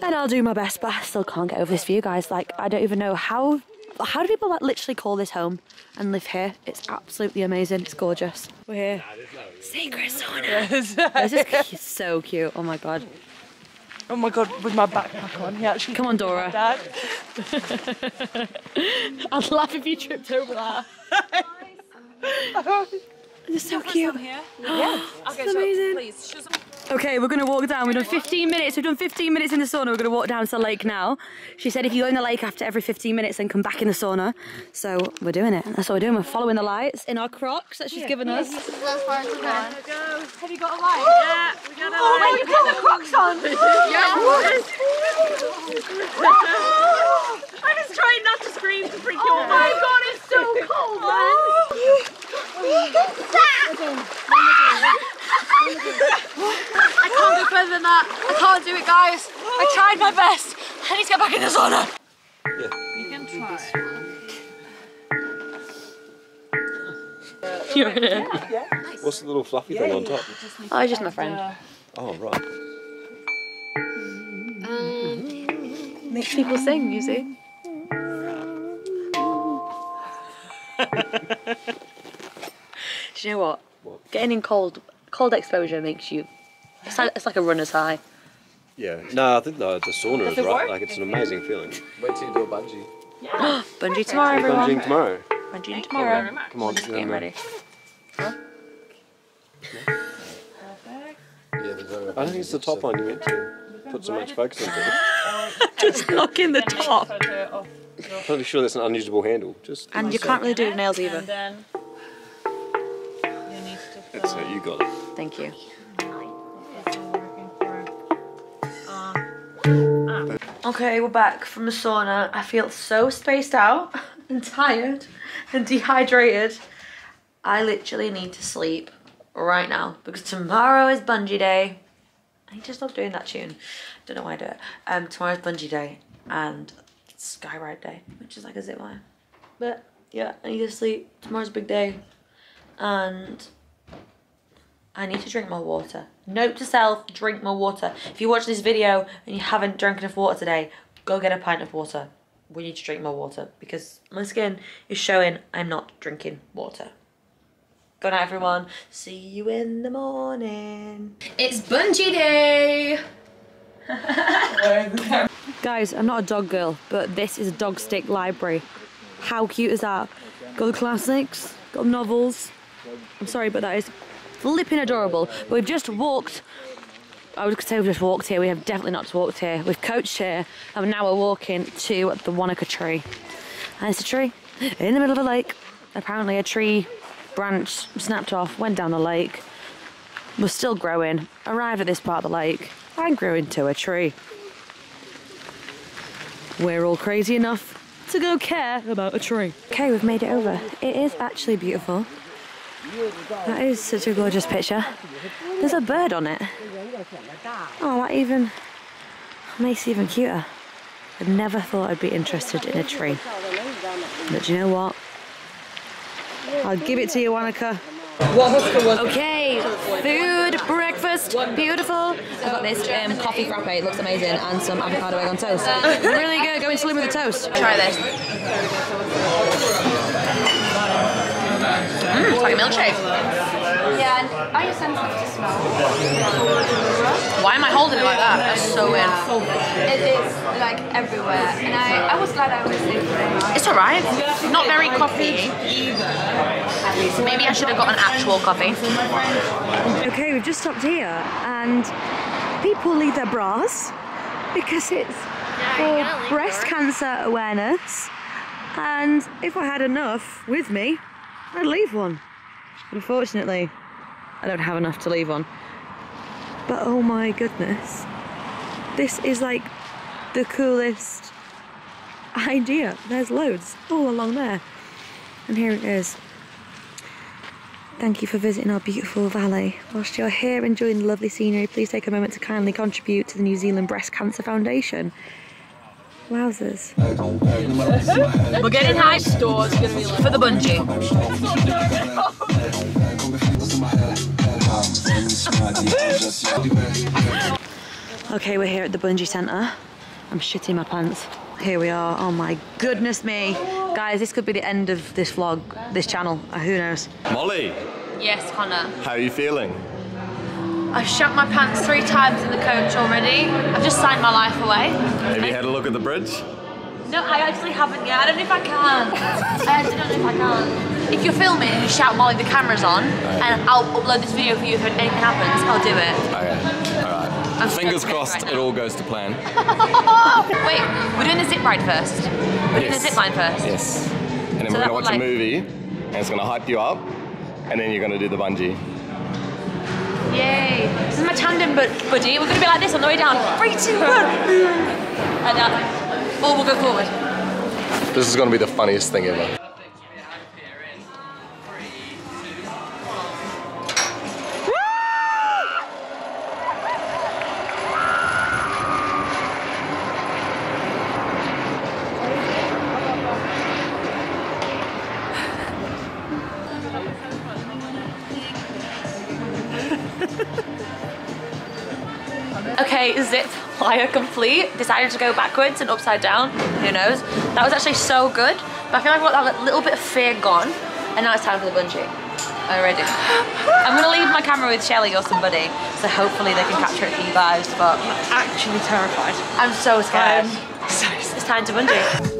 And I'll do my best, but I still can't get over this view, guys. Like, I don't even know how. How do people like literally call this home and live here? It's absolutely amazing. It's gorgeous. We're here. Secret sauna. this is so cute. Oh my god.
Oh my god, with my backpack on. Yeah, actually.
Come on, Dora.
Dad.
I'd laugh if you tripped over that. This is so cute.
Yeah.
It's amazing. Okay, we're gonna walk down. We've done 15 minutes. We've done 15 minutes in the sauna. We're gonna walk down to the lake now. She said if you go in the lake after every 15 minutes, then come back in the sauna. So we're doing it. That's what we're doing. We're following the lights in our Crocs that she's given us.
As far as we're going.
Have you got a light? yeah, we got oh, a
Oh,
light.
you put the Crocs on.
Oh, I was trying not to scream to freak you oh, out. Oh my god, it's so cold,
I can't go further than that. I can't do it, guys. I tried my best. I need to get back in the sauna. Yeah. You're in it.
What's the little fluffy thing on top?
Oh, he's just my friend.
Oh, right.
Um, makes people sing, you see. Do you know what? Getting in cold, cold exposure makes you. It's like, it's like a runner's high.
Yeah. No, I think no, the sauna is right. Like, it's an amazing feeling.
Wait till you do a bungee.
Bungee tomorrow, everyone.
Bungee
everyone.
tomorrow.
Bungee tomorrow.
Come on,
Just getting ready.
Yeah,
I don't think it's the top one you meant to put so much focus into.
Just knock in the top.
I'm pretty sure that's an unusable handle. Just
And you can't really do nails either.
That's it. You got it.
Thank you. Okay, we're back from the sauna. I feel so spaced out and tired and dehydrated. I literally need to sleep right now because tomorrow is bungee day. I to stop doing that tune. Don't know why I do it. Um, tomorrow's bungee day and skyride day, which is like a zip line. But yeah, I need to sleep. Tomorrow's a big day, and I need to drink more water. Note to self, drink more water. If you watch this video and you haven't drank enough water today, go get a pint of water. We need to drink more water because my skin is showing I'm not drinking water. Good night, everyone. See you in the morning. It's bungee day. Guys, I'm not a dog girl, but this is a dog stick library. How cute is that? Got the classics, got novels. I'm sorry, but that is flipping adorable. We've just walked. I gonna say we've just walked here. We have definitely not walked here. We've coached here, and now we're walking to the Wanaka tree. And it's a tree in the middle of a lake. Apparently, a tree branch snapped off, went down the lake, was still growing, arrived at this part of the lake, and grew into a tree. We're all crazy enough to go care about a tree. Okay, we've made it over. It is actually beautiful. That is such a gorgeous picture. There's a bird on it. Oh, that even makes it even cuter. I never thought I'd be interested in a tree. But you know what? I'll give it to you, Wanaka. Okay, food, breakfast, beautiful. I've got this um, coffee frappe, it looks amazing, and some avocado egg on toast. really good, go in saloon with the toast. Try this. Mm, like a milkshake.
Yeah, and are you sensitive to smell?
Why am I holding it like that? That's so weird.
It is like everywhere, and I, I was glad I was there.
It's alright. Not very coffee. Maybe I should have got an actual coffee.
Okay, we've just stopped here and people leave their bras because it's for breast cancer awareness. And if I had enough with me, I'd leave one. Unfortunately, I don't have enough to leave one. But oh my goodness, this is like the coolest idea. There's loads all along there. And here it is. Thank you for visiting our beautiful valley. Whilst you're here enjoying the lovely scenery, please take a moment to kindly contribute to the New Zealand Breast Cancer Foundation. Wowzers.
We're getting hyped stores for the bungee.
Okay, we're here at the bungee centre. I'm shitting my pants. Here we are. Oh my goodness me. Guys, this could be the end of this vlog, this channel. Uh, who knows?
Molly,
Yes, Connor.
how are you feeling?
I've shut my pants three times in the coach already. I've just signed my life away.
Have you had a look at the bridge?
No, I actually haven't yet. I don't know if I can. I actually don't know if I can. If you're filming and you shout Molly, the camera's on, and I'll upload this video for you if anything happens, I'll do it.
Okay, alright.
I'm
Fingers crossed
right
it all goes to plan.
Wait, we're doing the zip ride first. We're doing the zip line first.
Yes. And then
So
we're gonna
would,
watch a movie, and it's gonna hype you up, and then you're gonna do the bungee.
Yay. This is my tandem bud- buddy. We're gonna be like this on the way down. Three, two, one. And uh, we'll go forward.
This is gonna be the funniest thing ever.
Wire complete. Decided to go backwards and upside down. Who knows? That was actually so good. But I feel like I've got that little bit of fear gone. And now it's time for the bungee. Already. I'm gonna leave my camera with Shelly or somebody, so hopefully they can capture it for you guys. But I'm
Actually terrified.
I'm so scared. so it's time to bungee.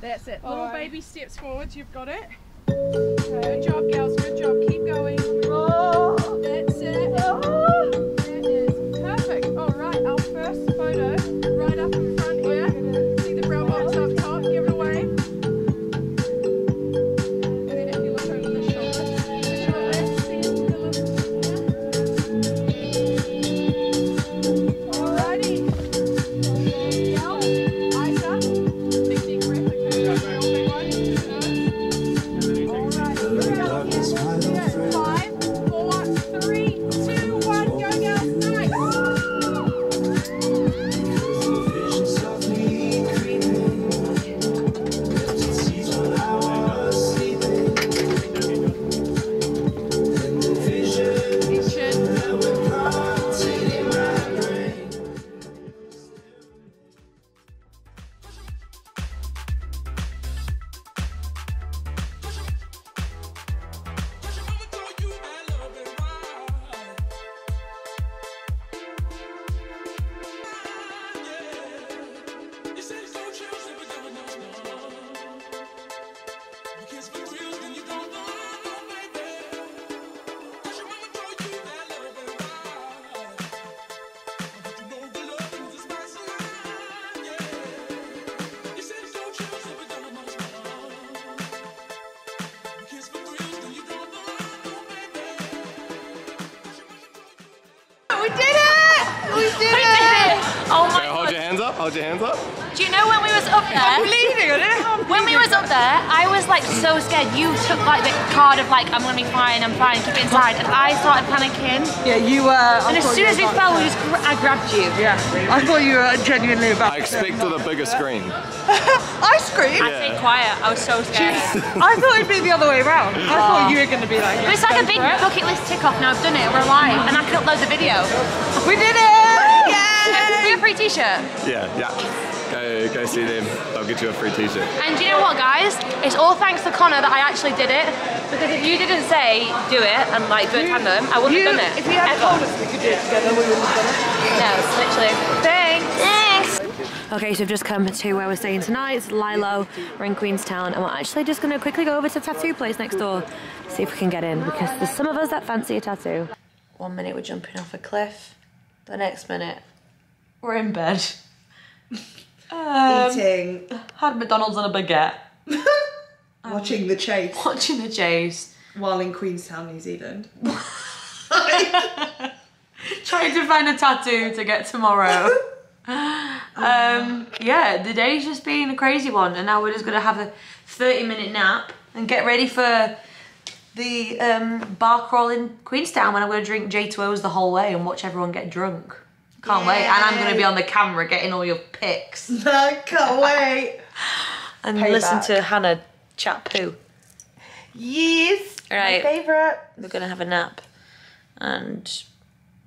That's it. Little baby steps forwards. You've got it. Good job, gals. Good job. Keep going. Oh. That's it. Oh. That is perfect. All right. Our first photo, it!
We did it!
Oh my
Okay, hold your hands up. Hold your hands up.
Do you know when we was up there?
I'm bleeding, I don't know how I'm
When we was up there, I was like so scared. You took like the card of like, I'm gonna be fine, I'm fine, keep it inside. And I started panicking.
Yeah, you were. Uh,
And as soon as we fell, we just, gra- I grabbed you.
Yeah, I thought you were genuinely about
I expected a bigger screen.
I screamed.
I stayed quiet, I was so scared.
I thought it'd be the other way around. I thought you were going to be like.
It was like a big bucket list tick off. Now I've done it, we're alive. and I can upload the video.
We did it!
We have a free t-shirt.
Yeah, yeah. Go, go see them. They'll get you a free t-shirt.
And do you know what, guys? It's all thanks to Connor that I actually did it. Because if you didn't say do it and like do it tandem, I wouldn't have done it.
If you had
Ever.
told us we could do it together, we wouldn't have done it.
No, literally.
Thanks.
Thanks.
Okay, so we've just come to where we're staying tonight. It's Lilo. We're in Queenstown, and we're actually just going to quickly go over to the tattoo place next door, see if we can get in, because there's some of us that fancy a tattoo. One minute we're jumping off a cliff, the next minute we're in bed. Um,
Eating,
had McDonald's and a baguette,
watching the chase
watching the chase,
while in Queenstown, New Zealand.
trying to find a tattoo to get tomorrow. um, yeah, the day's just been a crazy one, and now we're just gonna have a 30 minute nap and get ready for the um, bar crawl in Queenstown when I'm gonna drink J2Os the whole way and watch everyone get drunk. Can't wait, and I'm gonna be on the camera getting all your pics
I can't wait.
and
Payback.
listen to Hannah chat poo.
Yes.
Right.
My favourite.
We're gonna have a nap, and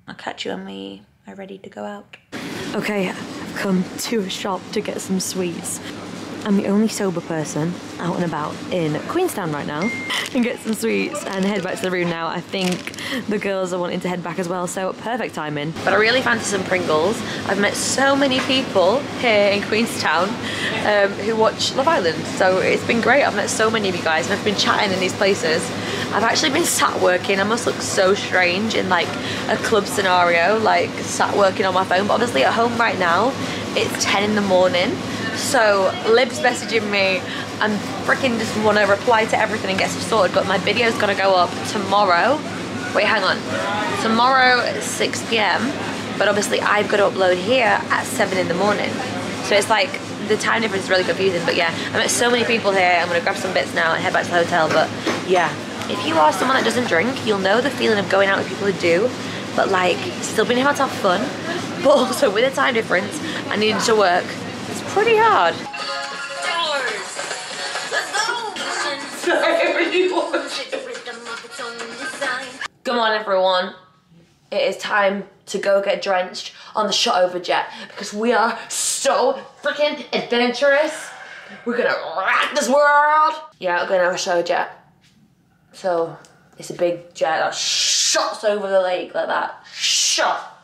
I'll catch you when we are ready to go out. Okay, I've come to a shop to get some sweets. I'm the only sober person out and about in Queenstown right now and get some sweets and head back to the room now. I think the girls are wanting to head back as well, so perfect timing. But I really fancy some Pringles. I've met so many people here in Queenstown um, who watch Love Island, so it's been great. I've met so many of you guys and I've been chatting in these places. I've actually been sat working. I must look so strange in like a club scenario, like sat working on my phone. But obviously at home right now, it's 10 in the morning. So Lib's messaging me and I'm freaking just want to reply to everything and get sorted. But my video's gonna go up tomorrow. Wait, hang on. Tomorrow at 6 p.m. But obviously I've got to upload here at 7 in the morning. So it's like the time difference is really confusing. But yeah, I met so many people here. I'm gonna grab some bits now and head back to the hotel. But yeah, if you are someone that doesn't drink, you'll know the feeling of going out with people who do. But like, still being able to have fun. But also with the time difference I needed to work, pretty hard. Come on, everyone. It is time to go get drenched on the Shotover Jet because we are so freaking adventurous. We're gonna rock this world. Yeah, we're gonna have a show jet. So it's a big jet that shots over the lake like that. Shot.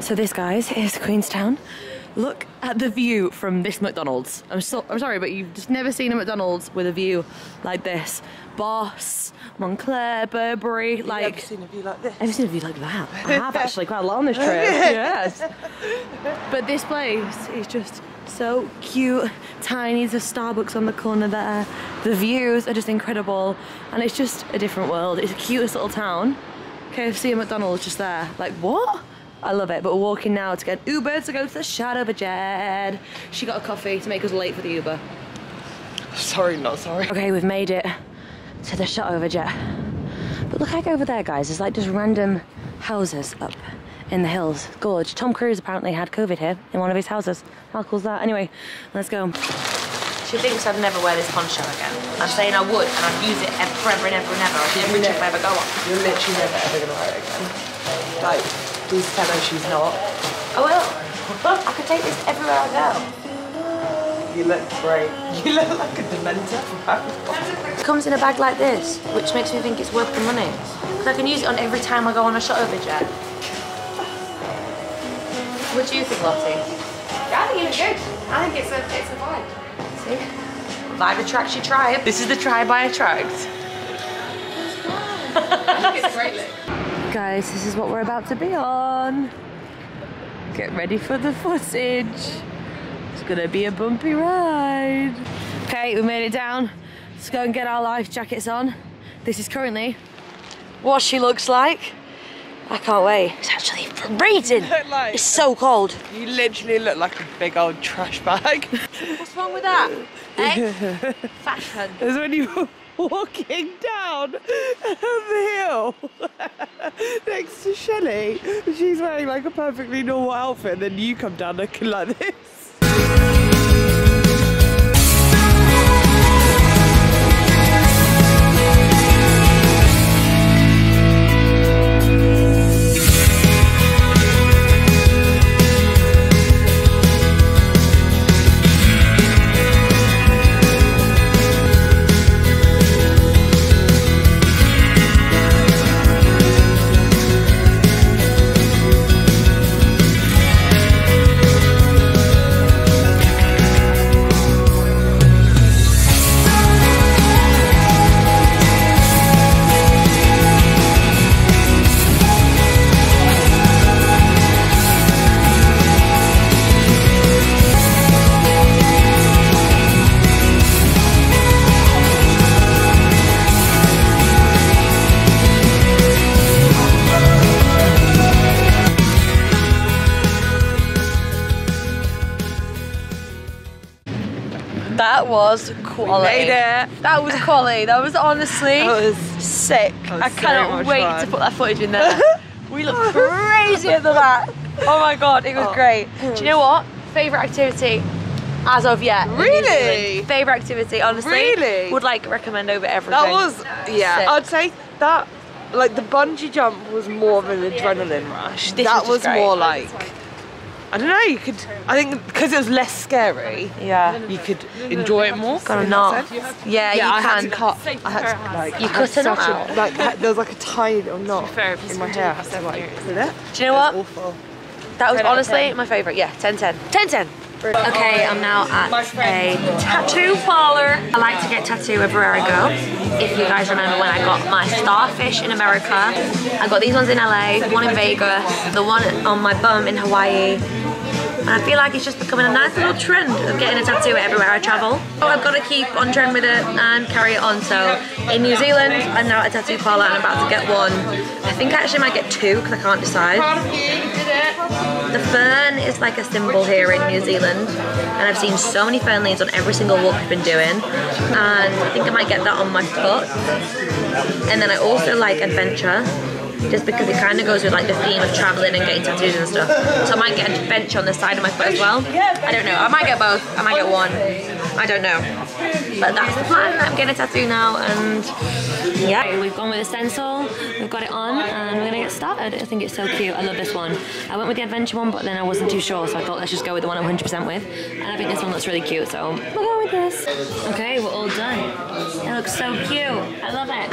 So this, guys, is Queenstown. Look at the view from this McDonald's. I'm so I'm sorry, but you've just never seen a McDonald's with a view like this. Boss, Moncler, Burberry, like.
I've seen a view like this.
I've seen a view like that. I have actually quite a lot on this trip. yes. But this place is just so cute. Tiny. There's a Starbucks on the corner there. The views are just incredible, and it's just a different world. It's the cutest little town. KFC and McDonald's just there. Like what? I love it. But we're walking now to get Uber to go to the Shotover Jet. She got a coffee to make us late for the Uber.
Sorry, not sorry.
Okay, we've made it to the Shotover Jet. But look like over there, guys. There's like just random houses up in the hills. Gorge. Tom Cruise apparently had COVID here in one of his houses. How cool's that? Anyway, let's go. She thinks I'd never wear this poncho again. I'm saying I would, and I'd use it ev- forever and ever and ever on every trip I ever go on.
You're literally never ever gonna wear it again. Like, please tell her she's not.
Oh, I will. I could take this everywhere I go.
You look great. You look like a dementor from Harry Potter.
It comes in a bag like this, which makes me think it's worth the money. Because I can use it on every time I go on a Shotover Jet. What do you think, Lottie?
Yeah, I think it's good. I think it's a it's a vibe.
See? Vibe attracts your tribe. This is the tribe I attract.
I think it's great look.
Guys, this is what we're about to be on. Get ready for the footage. It's gonna be a bumpy ride. Okay, we made it down. Let's go and get our life jackets on. This is currently what she looks like. I can't wait. It's actually freezing.
Like-
It's so cold.
You literally look like a big old trash bag.
What's wrong with that? Eh? Fashion.
You were walking down the hill next to Shelley. She's wearing like a perfectly normal outfit, and then you come down looking like this.
Was quality.
made it.
That was quality. That was honestly
That was
sick.
was
I cannot
much
wait
fun.
to put that footage in there. we look crazy at the back. Oh my god, it was
Oh.
great. Do you know what? Favourite activity as of yet.
Really?
Favourite activity, honestly.
Really?
Would like recommend over everything.
That was, yeah,
Sick.
I'd say that, like the bungee jump was more of an adrenaline rush.
This
that
was
was more like, I don't know, you could, I think because it was less scary,
Yeah.
you could enjoy it more.
Got a knot.
sense.
Yeah,
Yeah,
you
I had to cut. I had to like.
You cut a knot
such
out?
Like there was like a tiny little knot in my hair. I had to like pull it.
Do you know what?
Awful.
That was
10 out of
honestly my favourite. Yeah, 10 10. 10 10. Okay, I'm now at a tattoo parlor. I like to get tattoo everywhere I go. If you guys remember when I got my starfish in America, I got these ones in LA, one in Vegas, the one on my bum in Hawaii. I feel like it's just becoming a nice little trend of getting a tattoo everywhere I travel. So I've got to keep on trend with it and carry it on. So in New Zealand, I'm now at a tattoo parlor and I'm about to get one. I think I actually might get two because I can't decide. The fern is like a symbol here in New Zealand, and I've seen so many fern leaves on every single walk I've been doing, and I think I might get that on my foot. And then I also like adventure, just because it kind of goes with like the theme of traveling and getting tattoos and stuff. So I might get a bench on the side of my foot as well. I don't know. I might get both. I might get one. I don't know. But that's the plan. I'm getting a tattoo now, and yeah, we've gone with a stencil. We've got it on, and we're gonna get started. I think it's so cute. I love this one. I went with the adventure one, but then I wasn't too sure, so I thought let's just go with the one I'm 100% with. And I think this one looks really cute, so we're going with this. Okay, we're all done. It looks so cute. I love it.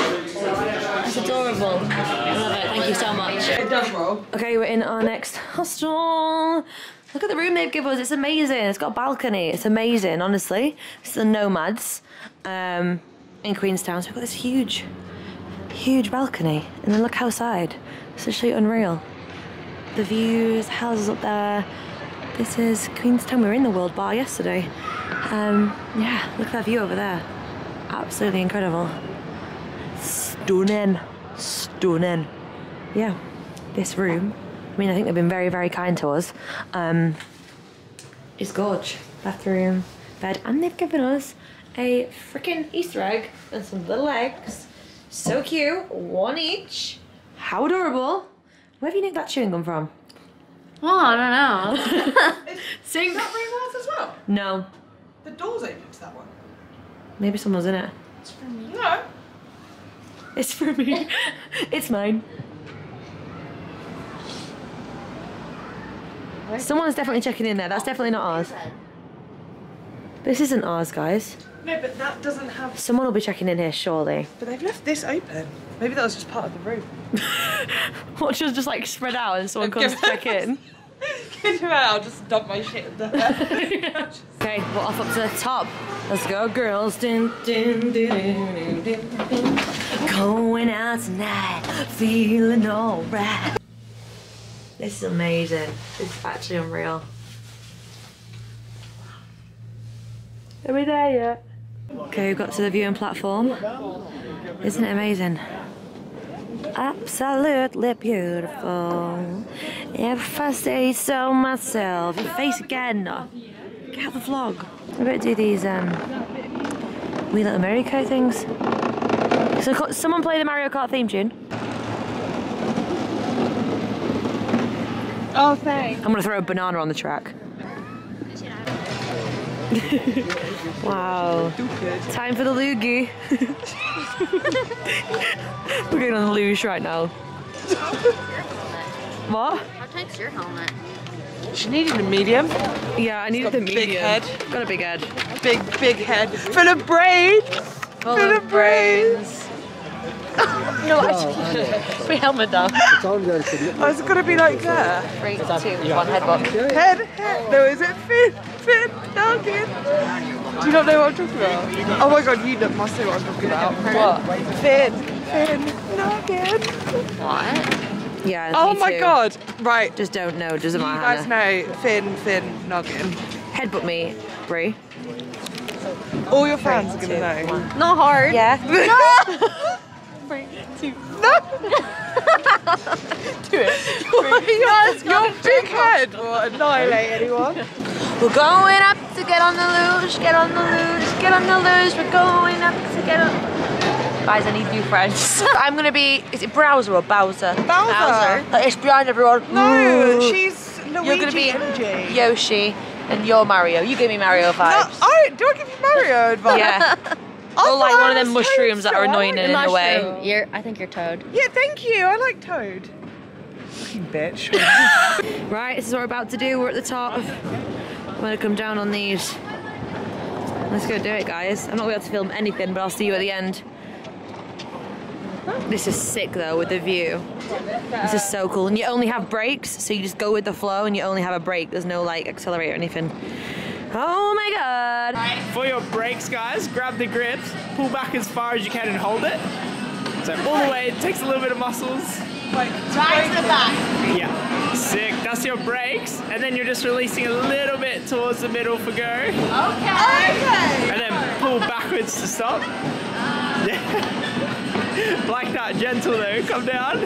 It's adorable. I love it. Thank you so much.
It does roll.
Okay, we're in our next hostel. Look at the room they've given us. It's amazing. It's got a balcony. It's amazing, honestly. It's the Nomads um, in Queenstown. So we've got this huge, huge balcony. And then look outside. It's literally unreal. The views, houses up there. This is Queenstown. We were in the World Bar yesterday. Um, yeah, look at that view over there. Absolutely incredible. Stunning. Stunning. Yeah, this room. I mean, I think they've been very, very kind to us. Um, it's gorge. Bathroom, bed, and they've given us a freaking Easter egg and some little eggs. So cute, one each. How adorable. Where have you nicked that chewing gum from?
Oh, I don't know.
Sink.
Is that Reynolds as well?
No,
The door's open to that one.
maybe someone's in it. It's for me.
No.
It's for me. it's mine. Someone's definitely checking in there. That's definitely not ours. This isn't ours, guys.
No, but that doesn't have.
Someone will be checking in here, surely.
But they've left this open. Maybe that was just part of the room.
Watch us just like spread out and someone comes to check in.
Get out. I'll just dump my shit in there.
Okay, we're off up to the top. Let's go, girls. Dun, dun, dun. Going out tonight, feeling alright. This is amazing. It's actually unreal. Are we there yet? Okay, we've got to the viewing platform. Isn't it amazing? absolutely beautiful. If I say so myself. Your face again. Get out the vlog. I better do these um, wee little Mario Kart things. So someone play the Mario Kart theme tune.
Oh, thanks.
I'm gonna throw a banana on the track. wow. Time for the loogie. We're getting on the luge right now. what?
How tight's your helmet?
She needed a medium.
Yeah, I needed the
a big
medium.
head.
Got a big head.
Big, big head. Full of braids. Full, of brains.
No, oh, actually. Put your helmet down.
I was oh, gonna be like that.
Three, two, one, headbutt.
Head, head. No, is it fin, fin, nugget? Do you not know what I'm talking about? Oh my god, you must know what I'm talking about.
What?
Fin, fin, nugget.
What?
Yeah.
Oh
me
my
too.
god. Right.
Just don't know. Doesn't
You
matter.
guys know fin, fin, nugget.
Headbutt me, Brie.
All your fans are gonna know.
Not hard.
Yeah.
Three, two, no! Do it. your, your big head will annihilate anyone.
We're going up to get on the luge, get on the luge, get on the luge. We're going up to get on. Guys, I need new friends. I'm gonna be. Is it Browser or Bowser?
Bowser.
Like, it's behind everyone.
No,
Ooh.
she's Luigi
You're gonna be
MJ.
Yoshi, and you're Mario. You give me Mario
No,
vibes.
I, do I give you Mario advice?
Yeah.
I
Or like one of them
was
mushrooms that are
Toad, so I
annoying
like
in the way.
Mushroom. You're, I think you're Toad.
Yeah, thank you. I like Toad. Fucking bitch.
Right, this is what we're about to do. We're at the top. I'm gonna come down on these. Let's go do it, guys. I'm not gonna be able to film anything, but I'll see you at the end. This is sick though with the view. This is so cool. And you only have brakes, so you just go with the flow and you only have a brake. There's no like accelerate or anything. Oh my god.
For your brakes, guys, grab the grips, pull back as far as you can and hold it. So all the way, it takes a little bit of muscles.
Like,
Right to the back.
Yeah, sick. That's your brakes, and then you're just releasing a little bit towards the middle for go,
Okay.
and then pull backwards to stop. Yeah. like that, gentle though. Come down.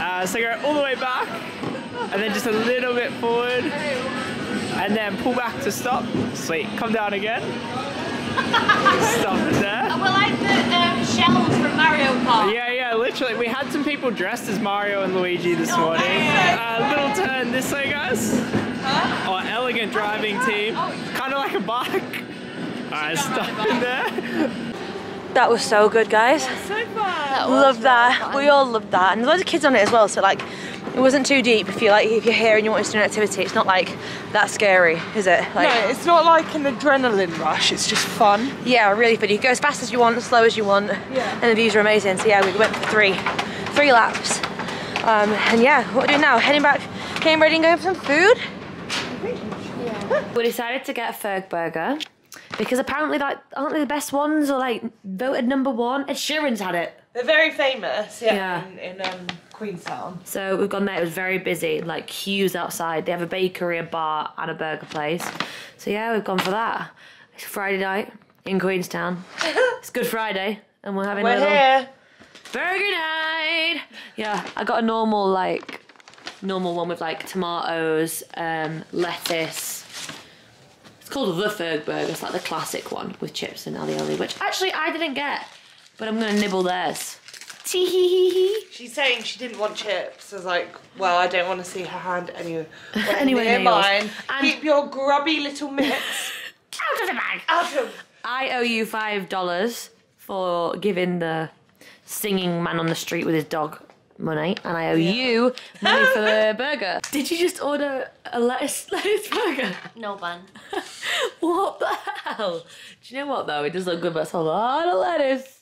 Uh, so go all the way back, and then just a little bit forward, and then pull back to stop. Sweet. Come down again. Stop it there.
We're like the um, shells from Mario Kart.
Yeah, yeah, literally. We had some people dressed as Mario and Luigi this morning. Uh, little turn this way, guys. Our elegant driving team. Kind of like a bike. Alright, stop in there.
That was so good, guys.
so fun.
Love that. We all loved that, and there's loads of kids on it as well. So like, it wasn't too deep. If you like, if you're here and you want to do an activity, it's not like that scary, is it? Like,
No, it's not like an adrenaline rush. It's just fun.
Yeah, really fun. You can go as fast as you want, as slow as you want,
Yeah.
and the views are amazing. So yeah, we went for three, three laps. Um, and yeah, what are we're doing now? Heading back, getting ready and going for some food.
We decided to get a Fergburger because apparently like aren't they the best ones or like voted number one? Ed Sheeran's had it.
They're very famous. Yeah.
Yeah.
In, in um, Queenstown.
So we've gone there. It was very busy, like queues outside. They have a bakery, a bar, and a burger place. So yeah, we've gone for that. It's Friday night in Queenstown. it's Good Friday, and we're having a
We're
little
here.
burger night. Yeah, I got a normal like normal one with like tomatoes, um, lettuce. It's called the Fergburger. It's like the classic one with chips and alioli, which actually I didn't get, but I'm gonna nibble theirs. Tee hee hee hee.
She's saying she didn't want chips. I was like, well, I don't want to see her hand anywhere,
Anywhere
near
near
mine.
And-
Keep your grubby little mitts
Out of the bag.
out of.
I owe you five dollars for giving the singing man on the street with his dog money, and I owe you money for the burger. Did you just order a lettuce lettuce burger?
No bun.
What the hell? Do you know what though? It does look good, but it's a lot of lettuce.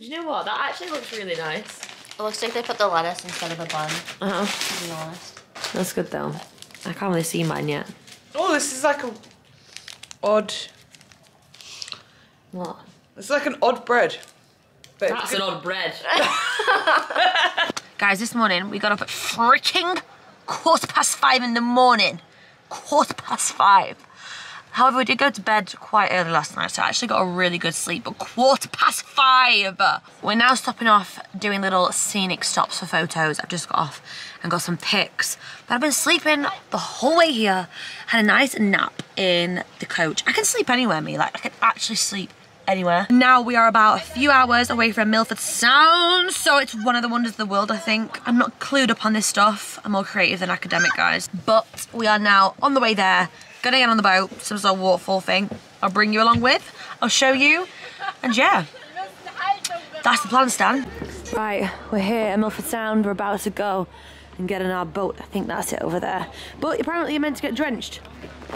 Do you know what? That actually looks really nice.
It looks like they put the lettuce instead of the bun,
Uh huh.
to be honest.
That's good though. I can't really see mine yet.
Oh, this is like a odd.
What?
It's like an odd bread. But
That's an odd bread.
Guys, this morning we got up at freaking quarter past five in the morning. Quarter past five.
However, we did go to bed quite early last night, so I actually got a really good sleep, but quarter past five. We're now stopping off, doing little scenic stops for photos. I've just got off and got some pics. But I've been sleeping the whole way here. Had a nice nap in the coach. I can sleep anywhere, me. Like, I can actually sleep anywhere. Now we are about a few hours away from Milford Sound, so it's one of the wonders of the world, I think. I'm not clued up on this stuff. I'm more creative than academic, guys. But we are now on the way there, gonna get on the boat, some sort of waterfall thing. I'll bring you along with, I'll show you, and yeah. That's the plan, Stan.
Right, we're here at Milford Sound. We're about to go and get in our boat. I think that's it over there. But apparently you're meant to get drenched.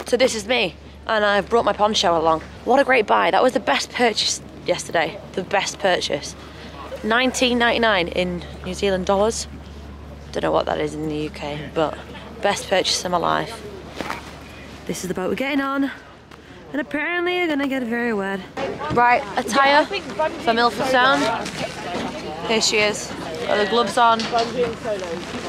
So this is me, and I've brought my poncho along. What a great buy. That was the best purchase yesterday. The best purchase. 19.99 in New Zealand dollars. Don't know what that is in the UK, but best purchase of my life.
This is the boat we're getting on. And apparently you're gonna get very wet.
Right, attire for Milford Sound. Here she is. Got the gloves on.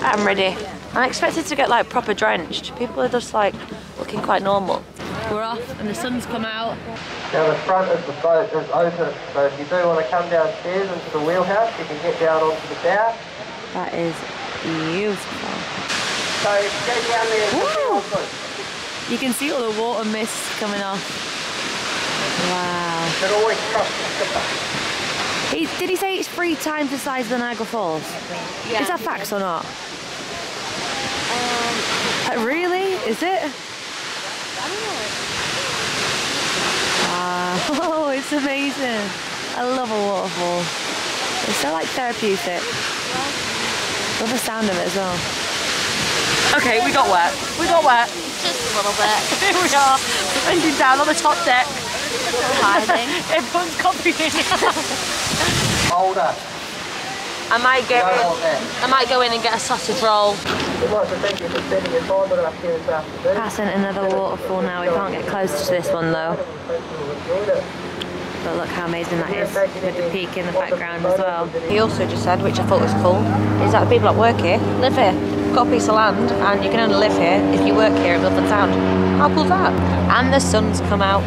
I'm ready. I'm expected to get like proper drenched. People are just like looking quite normal. We're off and the sun's come out.
Now the front of the boat is open, so if you do want to come downstairs into the wheelhouse, you can get down onto the bow.
That is beautiful.
So go down there and get down first.
You can see all the water mist coming off. Wow.
You can always trust the skipper.
He, did he say it's three times the size of the Niagara Falls?
Yeah.
Is that facts or not? Uh, really? Is it? Wow. Oh, it's amazing. I love a waterfall. It's so like therapeutic. Love the sound of it as well.
Okay, we got wet. We got wet.
Just a little bit.
Here we are, bending down on the top deck.
Hiding.
Everyone's copying.
Older.
I might go.
Don't.
I might go in and get a sausage roll.
We'd like to thank you for spending your time with us here this afternoon.
Passing another waterfall now. We can't get close to this one though.
Hope you enjoyed it.
But look how amazing that is with the peak in the background as well.
He also just said, which I thought was cool, is that the people that work here live here. Got a piece of land, and you can only live here if you work here at Milford Sound. How cool is that? And the sun's come out.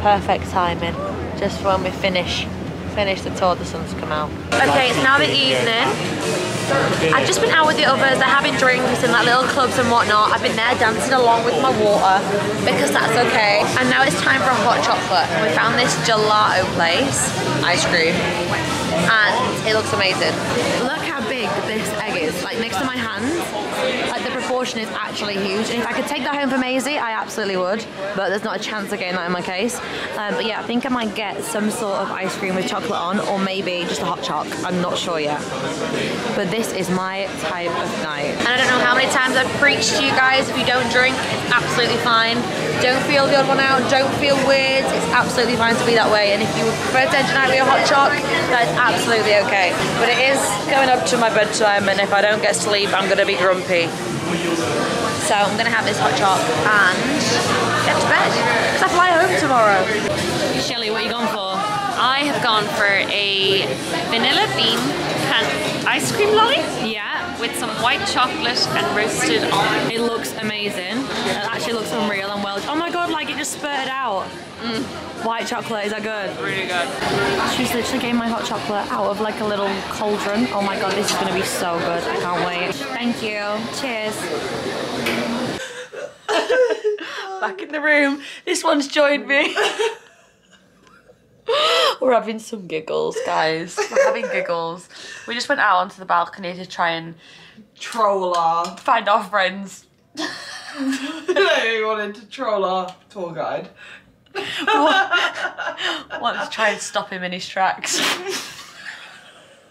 Perfect timing. Just when we finish finish the tour, the sun's come out. Okay, it's now the evening. I've just been out with the others, they're having drinks in like little clubs and whatnot. I've been there dancing along with my water because that's okay. And now it's time for a hot chocolate. We found this gelato place, ice cream, and it looks amazing. Look how big this egg is, like next to my hand. Like the proportion is actually huge. And if I could take that home for Maisie, I absolutely would. But there's not a chance of getting that in my case. Um, but yeah, I think I might get some sort of ice cream with chocolate on, or maybe just a hot choc. I'm not sure yet. But this is my type of night. And I don't know how many times I've preached to you guys, if you don't drink, it's absolutely fine. Don't feel the odd one out, don't feel weird, it's absolutely fine to be that way. And if you prefer to end your night with a hot choc, that is absolutely okay. But it is going up to my bedtime, and if I don't get sleep, I'm gonna be grumpy. So I'm gonna have this hot choc and get to bed, because I fly home tomorrow.
Shelley, what are you going for? I have gone for a vanilla bean pan- ice cream lolly.
Yeah.
With some white chocolate and roasted almond.
It looks amazing. It actually looks unreal and well. Oh my god, like it just spurted out. White chocolate, is that good?
Really good.
She's literally getting my hot chocolate out of like a little cauldron. Oh my god, this is gonna be so good. I can't wait. Thank you. Cheers.
Back in the room. This one's joined me. We're having some giggles, guys. We're having giggles. We just went out onto the balcony to try and
Troll our.
find our friends.
they wanted to troll our tour guide.
Want to try and stop him in his tracks.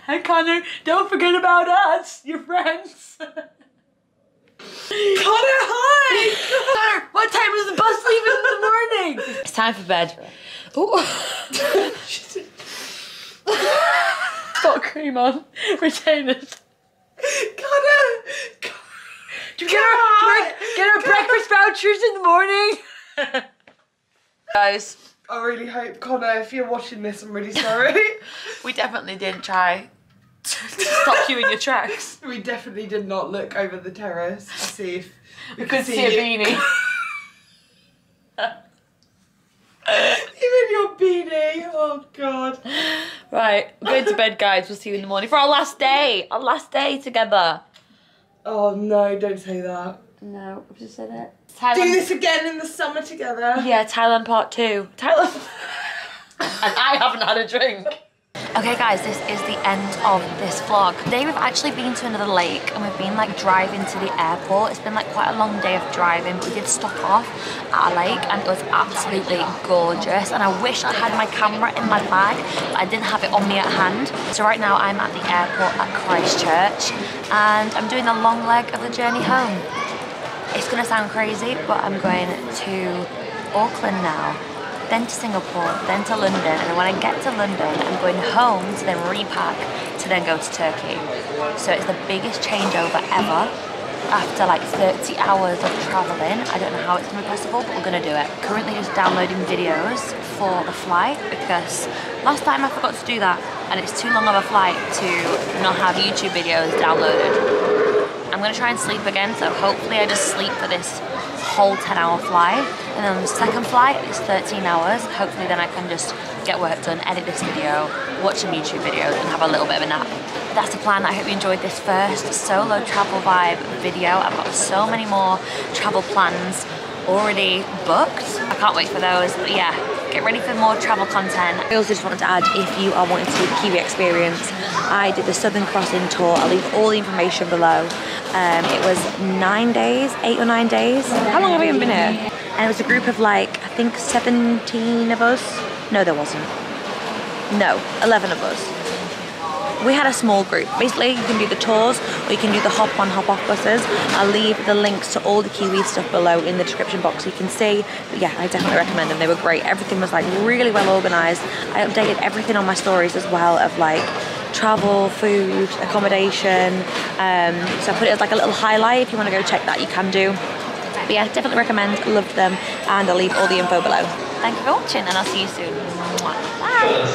hey Connor, don't forget about us, your friends. Connor, hi! Connor, what time is the bus leaving in the morning? It's time for bed. Ooh. Got cream on. Retainers.
Connor!
Do you get our, do we get our breakfast vouchers in the morning? Guys,
I really hope, Connor, if you're watching this, I'm really sorry.
we definitely didn't try to stop you in your tracks.
we definitely did not look over the terrace to see if
We could see a beanie. Even your beanie. Oh god. Right, we're going to bed, guys. We'll see you in the morning for our last day. Our last day together.
Oh no, don't say that.
No, I've just said it.
Do this again in the summer together.
Yeah, Thailand part two. Thailand. and I haven't had a drink. Okay guys, this is the end of this vlog. Today we've actually been to another lake and we've been like driving to the airport. It's been like quite a long day of driving, but we did stop off at a lake and it was absolutely gorgeous. And I wish I had my camera in my bag, but I didn't have it on me at hand. So right now I'm at the airport at Christchurch and I'm doing the long leg of the journey home. It's gonna sound crazy, but I'm going to Auckland now then to Singapore, then to London, and when I get to London, I'm going home to then repack to then go to Turkey. So it's the biggest changeover ever. After like 30 hours of traveling, I don't know how it's gonna be possible, but we're gonna do it. Currently just downloading videos for the flight because last time I forgot to do that, and it's too long of a flight to not have YouTube videos downloaded. I'm gonna try and sleep again, so hopefully I just sleep for this whole 10 hour flight. And then the second flight it's 13 hours. Hopefully then I can just get work done edit this video watch some YouTube videos and have a little bit of a nap. That's the plan. I hope you enjoyed this first solo travel vibe video. I've got so many more travel plans already booked I can't wait for those but yeah get ready for more travel content. I also just wanted to add, if you are wanting to do the Kiwi experience, I did the Southern Crossing tour. I'll leave all the information below. Um, it was nine days, eight or nine days. How long have we been here? And it was a group of like, I think 17 of us. No, there wasn't. No, 11 of us we had a small group. Basically, you can do the tours or you can do the hop on, hop off buses. I'll leave the links to all the Kiwi stuff below in the description box so you can see. But yeah, I definitely recommend them. They were great. Everything was like really well organized. I updated everything on my stories as well of like travel, food, accommodation. Um, so I put it as like a little highlight. If you want to go check that, you can do. But yeah, definitely recommend. Loved them. And I'll leave all the info below. Thank you for watching and I'll see you soon. Bye.